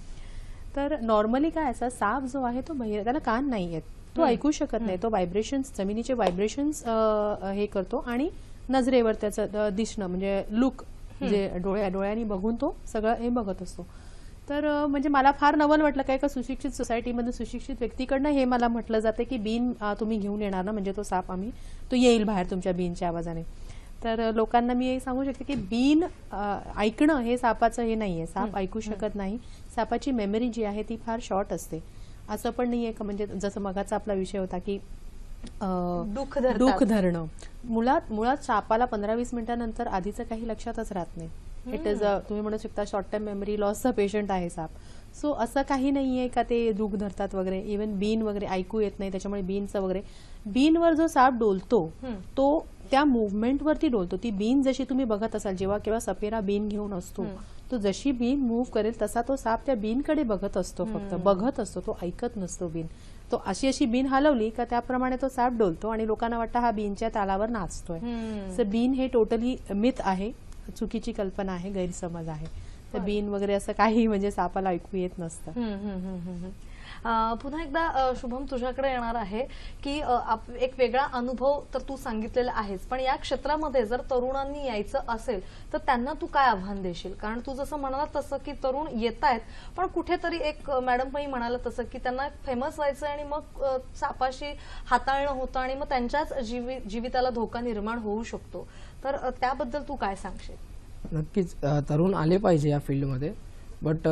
तर नॉर्मली काय असं साप जो आहे तो बाहेर त्याला कान नाही आहेत तो ऐकू शकत नाही. तो व्हायब्रेशन्स जमिनीचे व्हायब्रेशन्स हे करतो आणि नजरेवर त्याचं दिसणं म्हणजे लुक जे डोळ्या डोळ्यांनी बघून तो सगळं हे बघत असतो. तर म्हणजे मला फार नवल वाटलं काय का सुशिक्षित सोसायटीमध्ये सुशिक्षित व्यक्तीकडनं हे मला म्हटलं जाते की बीन तुम्ही घेऊन येणार ना म्हणजे तो साप आम्ही तो येईल बाहेर तुमच्या बीनच्या आवाजाने. तर लोकांना मी हे सांगू शकते की बीन ऐकणं हे सापाचं हे नाहीये साप ऐकू शकत नाही. सापाची मेमरी जी आहे ती फार शॉर्ट असते. असं पण नाहीये का म्हणजे जसं मगाचा आपला विषय होता की दुःख. दुःख धरणं. मुळात मुळात सापाला पंधरा वीस मिनिटानंतर आधीचं काही लक्षातच राहत नाही. इट इज तुम्ही म्हणू शकता शॉर्ट टर्म मेमरी लॉसचा पेशंट आहे साप. सो असं काही नाहीये का ते दुःख धरतात वगैरे? इवन बीन वगैरे ऐकू येत नाही त्याच्यामुळे बीनचं वगैरे. बीनवर जो साप डोलतो तो त्या मुवमेंटवरती डोलतो. ती बीन जशी तुम्ही बघत असाल जेव्हा केव्हा सपेरा बीन घेऊन असतो तो जशी बीन मूव्ह करेल तसा तो साप त्या बीनकडे बघत असतो फक्त. बघत असतो तो ऐकत नसतो बीन तो अशी अशी बीन हलवली का त्याप्रमाणे तो साप डोलतो आणि लोकांना वाटतं हा बीनच्या तालावर नाचतोय. सर बीन हे टोटली मिथ आहे चुकीची कल्पना आहे गैरसमज आहे. तर बीन वगैरे असं काही म्हणजे सापाला ऐकू येत नसतं. पुन्हा एकदा शुभम तुझ्याकडे येणार आहे की आप- एक वेगळा अनुभव तर तू सांगितलेला आहेस पण या क्षेत्रामध्ये जर तरुणांनी यायचं असेल तर त्यांना तू काय आव्हान देशील? कारण तू जसं म्हणाला तसं की तरुण येत आहेत पण कुठेतरी एक मॅडम पण म्हणाला तसं की त्यांना फेमस व्हायचं आणि मग सापाशी हाताळणं होतं आणि मग त्यांच्याच जीवी जीविताला धोका निर्माण होऊ शकतो. तर त्याबद्दल तू काय सांगशील? नक्कीच तरुण आले पाहिजे या फील्डमध्ये बट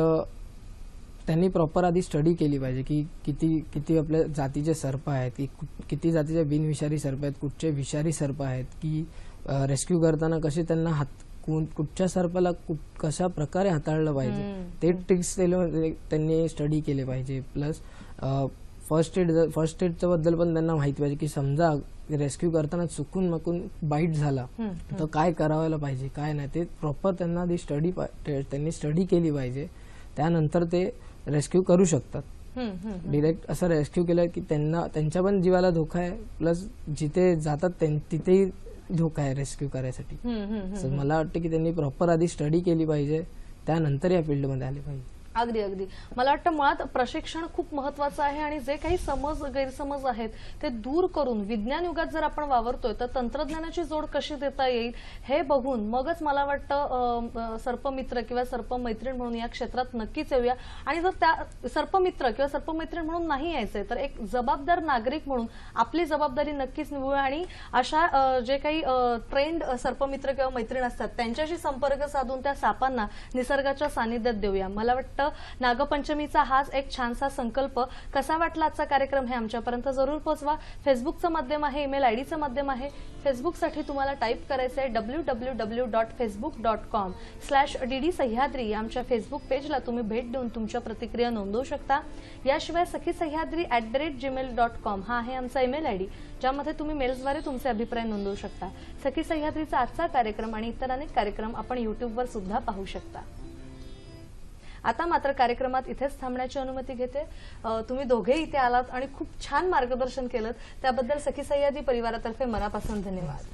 त्यांनी प्रॉपर आधी स्टडी केली पाहिजे की किती किती आपल्या जातीचे सर्प आहेत की किती जातीचे बिनविषारी सर्प आहेत कुठचे विषारी सर्प आहेत की रेस्क्यू करताना कसे त्यांना हात कुठच्या सर्पाला कशा प्रकारे हाताळलं पाहिजे ते ट्रिक्स त्यांनी स्टडी केले पाहिजे. प्लस फर्स्ट एड फर्स्ट एडच्या बद्दल पण त्यांना माहिती पाहिजे की समजा रेस्क्यू करताना चुकून मकून बाईट झाला तर काय करावायला पाहिजे काय नाही ते प्रॉपर त्यांना आधी स्टडी त्यांनी स्टडी केली पाहिजे. त्यानंतर ते रेस्क्यू करू शकतात. डिरेक्ट असं रेस्क्यू केलं की त्यांना त्यांच्या पण जीवाला धोका आहे प्लस जिथे जातात तिथेही धोका आहे रेस्क्यू करायसाठी. मला वाटतं की त्यांनी प्रॉपर आधी स्टडी केली पाहिजे त्यानंतर या फील्डमध्ये आले पाहिजे. अगदी अगदी. मला वाटतं मुळात प्रशिक्षण खूप महत्वाचं आहे आणि जे काही समज गैरसमज आहेत ते दूर करून विज्ञान युगात जर आपण वावरतोय तर तंत्रज्ञानाची जोड कशी देता येईल हे बघून मगच मला वाटतं सर्पमित्र किंवा सर्पमैत्रीण म्हणून या क्षेत्रात नक्कीच येऊया. आणि जर त्या सर्पमित्र किंवा सर्पमैत्रीण म्हणून नाही यायचंय तर एक जबाबदार नागरिक म्हणून आपली जबाबदारी नक्कीच निभूया आणि अशा जे काही ट्रेंड सर्पमित्र किंवा मैत्रीण असतात त्यांच्याशी संपर्क साधून त्या सापांना निसर्गाच्या सानिध्यात देऊया. मला वाटतं नागपंचमीचा हाच एक छानसा संकल्प. कसा वाटला आजचा कार्यक्रम हे आमच्यापर्यंत जरूर पोहोचवा फेसबुकचं माध्यम आहे ईमेल आयडीचं माध्यम आहे. फेसबुकसाठी तुम्हाला टाईप करायचं आहे W W W dot Facebook dot com slash D D Sahyadri. आमच्या फेसबुक पेजला तुम्ही भेट देऊन तुमच्या प्रतिक्रिया नोंदवू शकता. याशिवाय Sakhi Sahyadri at the rate Gmail dot com हा आहे आमचा ईमेल आयडी ज्यामध्ये तुम्ही मेल्सद्वारे तुमचे अभिप्राय नोंदवू शकता. सखी सह्याद्रीचा आजचा कार्यक्रम आणि इतर अनेक कार्यक्रम आपण युट्यूबवर सुद्धा पाहू शकता. आता मात्र कार्यक्रमात इथेच थांबण्याची अनुमती घेते. तुम्ही दोघे इथे आलात आणि खूप छान मार्गदर्शन केलं. त्याबद्दल सखी सह्यादी परिवारातर्फे मनापासून धन्यवाद.